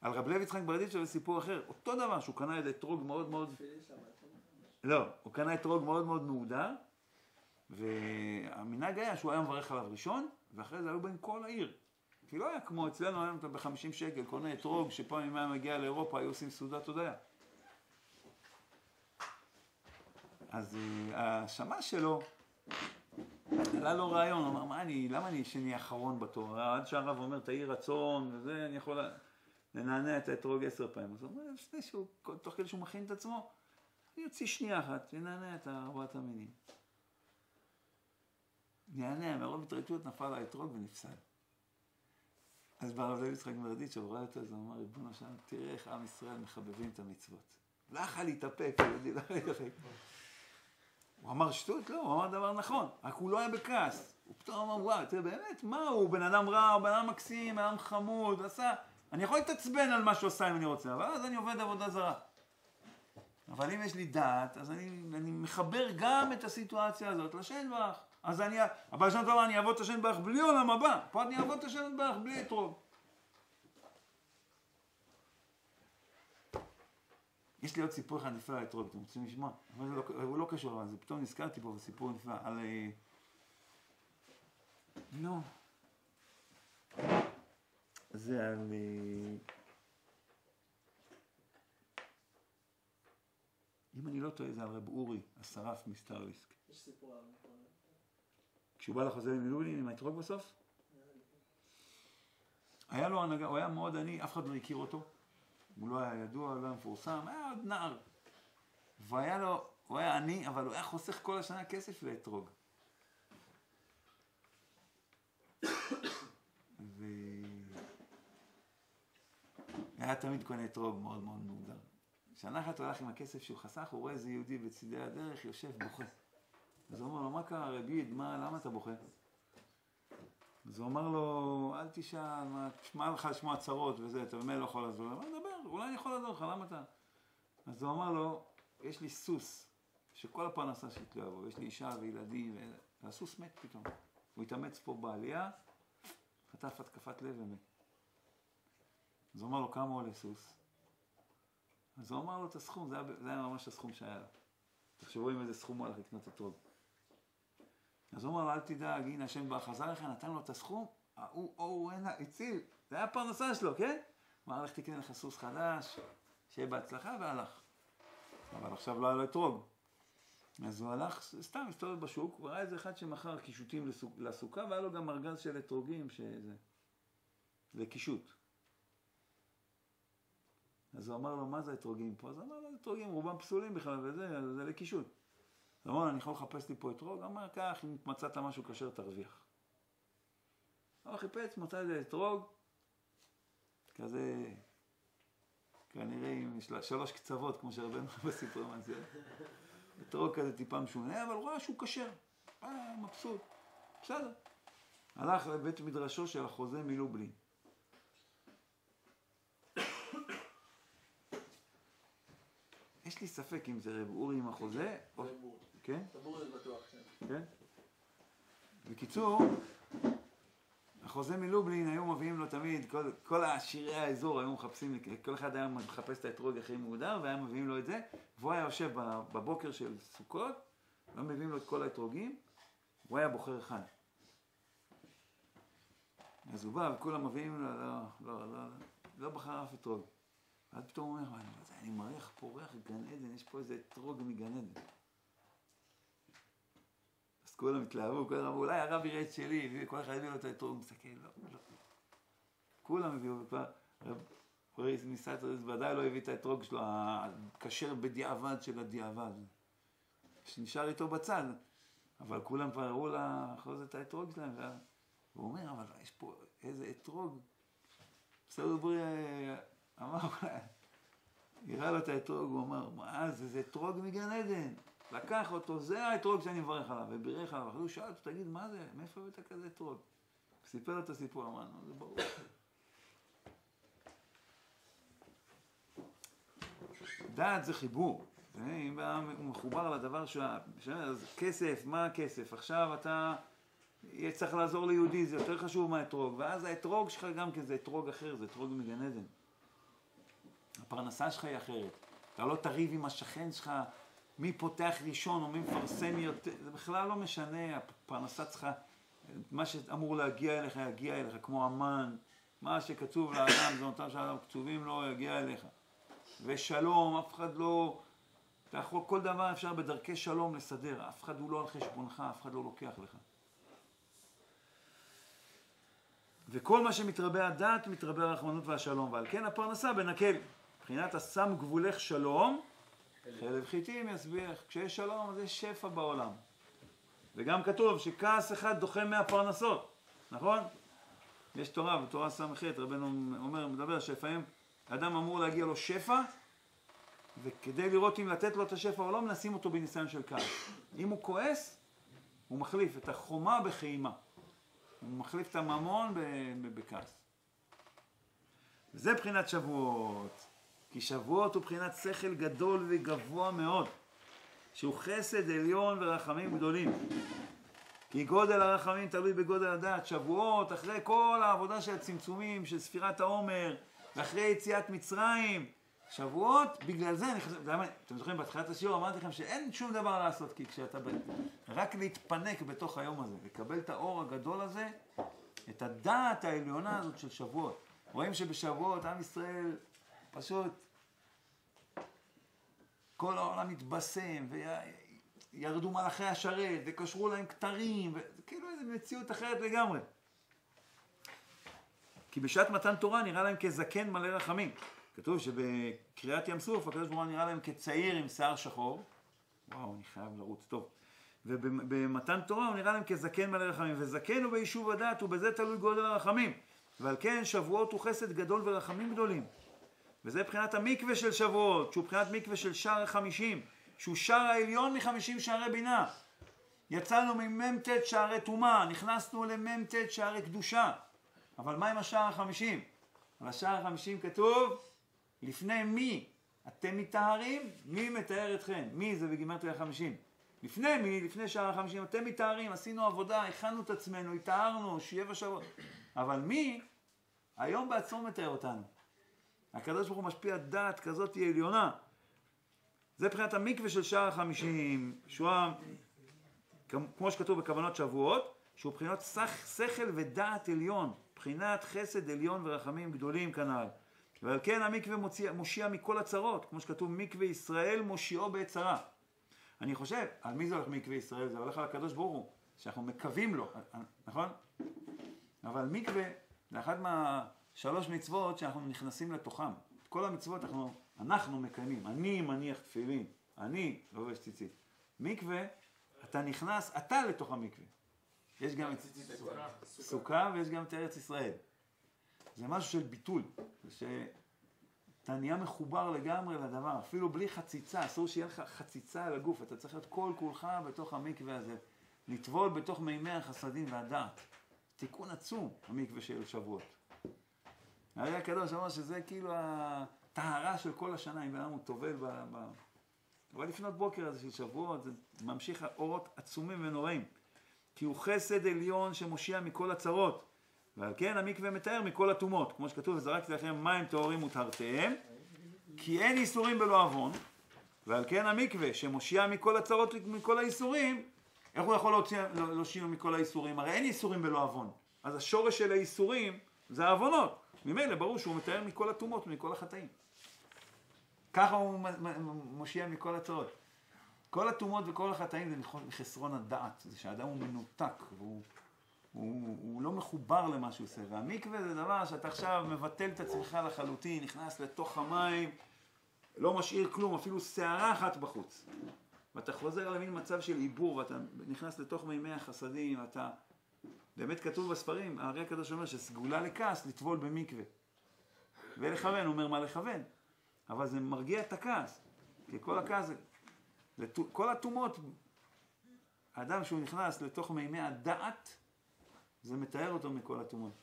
על רב לוי יצחק ברדיצ'ו זה סיפור אחר, אותו דבר, שהוא קנה איזה אתרוג מאוד מאוד... לא, הוא קנה אתרוג מאוד מאוד מהודר, והמנהג היה שהוא היה מברך עליו ראשון, ואחרי זה היו באים כל העיר. כי לא היה כמו אצלנו, היום אתה ב-50 שקל, קונה אתרוג, שפעם אם היה מגיע לאירופה היו עושים סעודת הודיה. אז אה, השמש שלו, עלה לו רעיון, הוא אמר, מה אני, למה אני שני אחרון בתור? עד שהרב אומר, תהי רצון, וזה, אני יכול לנענע את האתרוג עשר פעמים. אז הוא אומר, לפני שהוא, תוך כדי שהוא מכין את עצמו, אני אוציא שנייה אחת, ונענע את ארבעת המינים. נענע, מרוב התרגשות נפל האתרוג ונפסל. אז בא הרב לוי יצחק מרדיצ'ו, ראה אותו, אז הוא אמר, ריבונו שלנו, תראה איך עם ישראל מחבבים את המצוות. לא יכול להתאפק, לא יכול להתאפק. הוא אמר שטות? לא, הוא אמר דבר נכון, רק הוא לא היה בכעס. הוא פתאום אמר, וואו, תראה, באמת, מה הוא, בן אדם רע, בן אדם מקסים, בן אדם חמוד, עשה... אני יכול להתעצבן על מה שהוא עשה אם אני רוצה, אבל אז אני עובד עבודה זרה. אבל אם יש לי דעת, אז אני, אני מחבר גם את הסיטואציה הזאת לשן ברך. אז אני, אבל שם דבר, אני אעבוד את השן ברך בלי עולם הבא. פה אני אעבוד את השן ברך בלי אתרוג. יש לי עוד סיפור אחד נפלא על אתרוג, אתם רוצים לשמוע? אבל לא, הוא לא קשור, אבל זה פתאום נזכרתי פה בסיפור נפלא על... אה, נו. זה על... אה, אם אני לא טועה, זה על רב אורי, השרף מסטרליסק. יש סיפור על נכון. כשהוא בא לחוזה ממילולין עם האתרוג בסוף? היה לו הנהגה, הוא היה מאוד עני, אף אחד לא הכיר אותו. הוא לא היה ידוע, לא היה מפורסם, היה עוד נער. והיה לו, הוא היה עני, אבל הוא היה חוסך כל השנה כסף לאתרוג. ו... היה תמיד קונה אתרוג מאוד מאוד מהודר. שנה אחת הוא הלך עם הכסף שהוא חסך, הוא רואה איזה יהודי בצידי הדרך יושב בוכה. אז הוא אומר לו, מה קרה רביד, מה, למה אתה בוכה? אז הוא אמר לו, אל תשאל, מה, תשמע לך לשמוע צרות וזה, אתה באמת לא יכול לעזור. הוא אמר, אולי אני יכול לעזור לך, למה אתה? אז הוא אמר לו, יש לי סוס, שכל הפרנסה שלי תלויה בו, יש לי אישה וילדים, והסוס מת פתאום. הוא התאמץ פה בעלייה, חטף התקפת לב ומת. אז הוא אמר לו, כמה עולה סוס? אז הוא אמר לו את הסכום, זה היה, זה היה ממש הסכום שהיה לו. תחשבו עם איזה סכום הוא הלך לקנות אתרוג. אז הוא אמר לו, אל תדאג, הנה השם בר חזר לך, נתן לו את הסכום, ההוא, או, הנה, הציל, זה היה הפרנסה שלו, כן? אמר, לך תקנה לך סוס חדש, שיהיה בהצלחה, והלך. אבל עכשיו לא היה לו אתרוג. אז הוא הלך, סתם הסתובב בשוק, הוא ראה איזה אחד שמכר קישוטים לסוכה, והיה לו גם ארגז של אתרוגים, שזה... לקישוט. אז הוא אמר לו, מה זה אתרוגים פה? אז הוא אמר לו, אתרוגים, רובם פסולים בכלל, וזה, זה לקישוט. הוא אמר אני יכול לחפש לי פה אתרוג? אמר, קח, אם מצאת משהו כשר תרוויח. הוא חיפש, מצא איזה אתרוג, כזה, כנראה עם שלוש קצוות, כמו שהרבנו [LAUGHS] בסיפור מציע. אתרוג כזה טיפה משונה, אבל הוא ראה שהוא כשר. אה, מבסוט. בסדר. הלך לבית מדרשו של החוזה מלובלין. יש לי ספק אם זה רב אורי עם החוזה, או... כן? זה בטוח, כן. כן? בקיצור, החוזה מלובלין היו מביאים לו תמיד, כל, כל עשירי האזור היו מחפשים, כל אחד היה מחפש את האתרוג הכי מהודר, והיה מביאים לו את זה, והוא היה יושב בבוקר של סוכות, והיו מביאים לו את כל האתרוגים, הוא היה בוחר אחד. אז הוא בא וכולם מביאים לו, לא, לא, לא, לא, לא בחר אף אתרוג. ואז פתאום הוא אומר, אני, מריח פה ריח גן עדן, יש פה איזה אתרוג מגן עדן. כולם התלהבו, כולם אמרו, אולי הרב יראה את שלי, וכל אחד הביא לו את האתרוג, הוא מסתכל, לא, לא. כולם הביאו, וכבר, פריס מסתר, ודאי לא הביא את האתרוג שלו, הכשר בדיעבד של הדיעבד, שנשאר איתו בצד, אבל כולם כבר הראו לאחוז את האתרוג שלהם, והוא אומר, אבל יש פה איזה אתרוג. בסדר, ברי אמר, הראה לו את האתרוג, הוא אמר, מה זה, זה אתרוג מגן עדן. לקח אותו, זה האתרוג שאני מברך עליו, ובירך עליו. אחרי הוא שאל אותו, תגיד, מה זה, מאיפה הבאת כזה אתרוג? סיפר לו את הסיפור, אמר, נו, זה ברור. דעת זה חיבור. אם הוא מחובר לדבר שה... אז כסף, מה הכסף? עכשיו אתה צריך לעזור ליהודי, זה יותר חשוב מהאתרוג. ואז האתרוג שלך גם כן זה אתרוג אחר, זה אתרוג מגן עדן. הפרנסה שלך היא אחרת. אתה לא תריב עם השכן שלך מי פותח ראשון או מי מפרסם יותר, זה בכלל לא משנה, הפרנסה צריכה, מה שאמור להגיע אליך יגיע אליך, כמו המן, מה שקצוב לאדם, זה אותם שאדם קצובים לו, יגיע אליך. ושלום, אף אחד לא, אתה יכול, כל דבר אפשר בדרכי שלום לסדר, אף אחד הוא לא על חשבונך, אף אחד לא לוקח לך. וכל מה שמתרבה הדעת מתרבה הרחמנות והשלום, ועל כן הפרנסה בנקל. מבחינת השם גבולך שלום, חלב חיטים יסביח. כשיש שלום אז יש שפע בעולם. וגם כתוב שכעס אחד דוחה מאה פרנסות, נכון? יש תורה, בתורה ס"ח, רבנו אומר, מדבר שלפעמים אדם אמור להגיע לו שפע, וכדי לראות אם לתת לו את השפע או לא, מנסים אותו בניסיון של כעס. אם הוא כועס, הוא מחליף את החומה בחיימה. הוא מחליף את הממון בכעס. וזה בחינת שבועות. כי שבועות הוא בחינת שכל גדול וגבוה מאוד, שהוא חסד עליון ורחמים גדולים. כי גודל הרחמים תלוי בגודל הדעת. שבועות, אחרי כל העבודה של הצמצומים, של ספירת העומר, ואחרי יציאת מצרים, שבועות, בגלל זה אני חושב, למה, אתם זוכרים, בתחילת השיעור אמרתי לכם שאין שום דבר לעשות, כי כשאתה, רק להתפנק בתוך היום הזה, לקבל את האור הגדול הזה, את הדעת העליונה הזאת של שבועות. רואים שבשבועות עם ישראל פשוט כל העולם התבשם, וירדו מלאכי השרת, וקשרו להם כתרים, וכאילו איזו מציאות אחרת לגמרי. כי בשעת מתן תורה נראה להם כזקן מלא רחמים. כתוב שבקריאת ים סוף הקדוש ברוך הוא נראה להם כצעיר עם שיער שחור. וואו, אני חייב לרוץ טוב. ובמתן תורה הוא נראה להם כזקן מלא רחמים. וזקן הוא ביישוב הדעת, ובזה תלוי גודל הרחמים. ועל כן שבועות הוא חסד גדול ורחמים גדולים. וזה מבחינת המקווה של שבועות, שהוא מבחינת מקווה של שער החמישים, שהוא שער העליון מחמישים שערי בינה. יצאנו ממ"ט שערי טומאה, נכנסנו למ"ט שערי קדושה. אבל מה עם השער החמישים? על השער החמישים כתוב, לפני מי אתם מטהרים, מי מתאר אתכם? מי זה בגימטריה החמישים? לפני מי? לפני שער החמישים, אתם מטהרים, עשינו עבודה, הכנו את עצמנו, התארנו, שבע שעות. אבל מי? היום בעצמו מתאר אותנו. הקדוש ברוך הוא משפיע דעת כזאת עליונה. זה מבחינת המקווה של שער החמישים, שהוא כמו שכתוב בכוונות שבועות, שהוא מבחינת שכל ודעת עליון, מבחינת חסד עליון ורחמים גדולים כנ"ל. ועל כן המקווה מוציע, מושיע מכל הצרות, כמו שכתוב מקווה ישראל מושיעו בעת צרה. אני חושב, על מי זה הולך מקווה ישראל? זה הולך על הקדוש ברוך הוא, שאנחנו מקווים לו, נכון? אבל מקווה זה אחת מה... שלוש מצוות שאנחנו נכנסים לתוכם. את כל המצוות אנחנו, אנחנו מקיימים. אני מניח תפילין, אני לובש ציצית. מקווה, אתה נכנס, אתה לתוך המקווה. יש גם את סוכה ויש גם את ארץ ישראל. זה משהו של ביטול, שאתה נהיה מחובר לגמרי לדבר, אפילו בלי חציצה, אסור שיהיה לך חציצה על הגוף, אתה צריך להיות כל כולך בתוך המקווה הזה, לטבול בתוך מימי החסדים והדעת. תיקון עצום, המקווה של שבועות. הרי הקדוש אמר שזה כאילו הטהרה של כל השנה, אם בן אדם הוא טובל ב... ב... אבל לפנות בוקר הזה של שבועות, זה ממשיך אורות עצומים ונוראים. כי הוא חסד עליון שמושיע מכל הצרות. ועל כן המקווה מתאר מכל הטומאות. כמו שכתוב, וזרקתי לכם מים טהורים וטהרתיהם, כי אין איסורים בלא עוון. ועל כן המקווה שמושיע מכל הצרות ומכל האיסורים, איך הוא יכול להושיע מכל האיסורים? הרי אין איסורים בלא עוון. אז השורש של האיסורים זה העוונות. ממילא ברור שהוא מתאר מכל הטומאות ומכל החטאים. ככה הוא מושיע מכל הצרות. כל הטומאות וכל החטאים זה מחסרון הדעת, זה שהאדם הוא מנותק והוא הוא, הוא לא מחובר למה שהוא עושה. והמקווה זה דבר שאתה עכשיו מבטל את עצמך לחלוטין, נכנס לתוך המים, לא משאיר כלום, אפילו שערה אחת בחוץ. ואתה חוזר למין מצב של עיבור, ואתה נכנס לתוך מימי החסדים, ואתה באמת כתוב בספרים, הרי הקדוש אומר שסגולה לכעס לטבול במקווה. ולכוון, הוא אומר מה לכוון. אבל זה מרגיע את הכעס. כי כל הכעס, כל הטומאות, האדם שהוא נכנס לתוך מימי הדעת, זה מתאר אותו מכל הטומאות.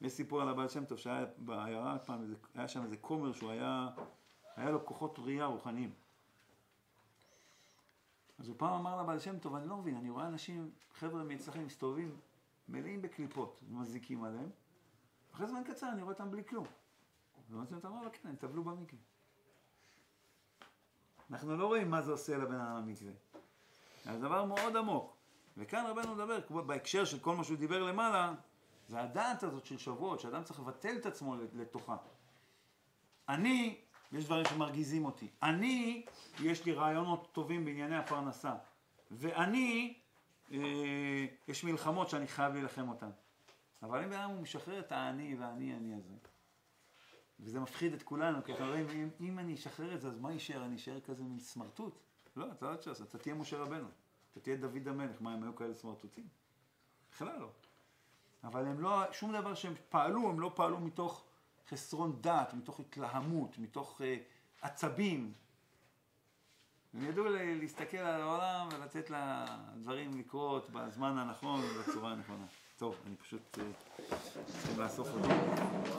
יש סיפור על הבעל שם טוב שהיה בעיירה פעם, היה שם איזה כומר שהוא היה, היה לו כוחות ראייה רוחניים. אז הוא פעם אמר לבעל שם טוב, אני לא מבין, אני רואה אנשים, חבר'ה מאצלכם מסתובבים מלאים בקליפות, ומזיקים עליהם, אחרי זמן קצר אני רואה אותם בלי כלום. ואמרתי לו, אתה אומר כן, הם טבלו במקווה. אנחנו לא רואים מה זה עושה לבן אדם המקווה. זה דבר מאוד עמוק. וכאן רבנו מדבר, כמו בהקשר של כל מה שהוא דיבר למעלה, זה הדעת הזאת של שבועות, שאדם צריך לבטל את עצמו לתוכה. אני, יש דברים שמרגיזים אותי. אני, יש לי רעיונות טובים בענייני הפרנסה. ואני, אה, יש מלחמות שאני חייב להילחם אותן. אבל אם בן אדם הוא משחרר את האני והאני אני הזה, וזה מפחיד את כולנו, כי אנחנו רואים, אם, אם אני אשחרר את זה, אז מה יישאר? אני אשאר כזה מין סמרטוט? לא, אתה לא תשאר, אתה תהיה משה רבנו. אתה תהיה דוד המלך. מה, הם היו כאלה סמרטוטים? בכלל לא. אבל הם לא, שום דבר שהם פעלו, הם לא פעלו מתוך חסרון דעת, מתוך התלהמות, מתוך אה, עצבים. הם ידעו להסתכל על העולם ולתת לדברים לקרות בזמן הנכון ובצורה הנכונה. טוב, אני פשוט אה, צריך לאסוף אותי.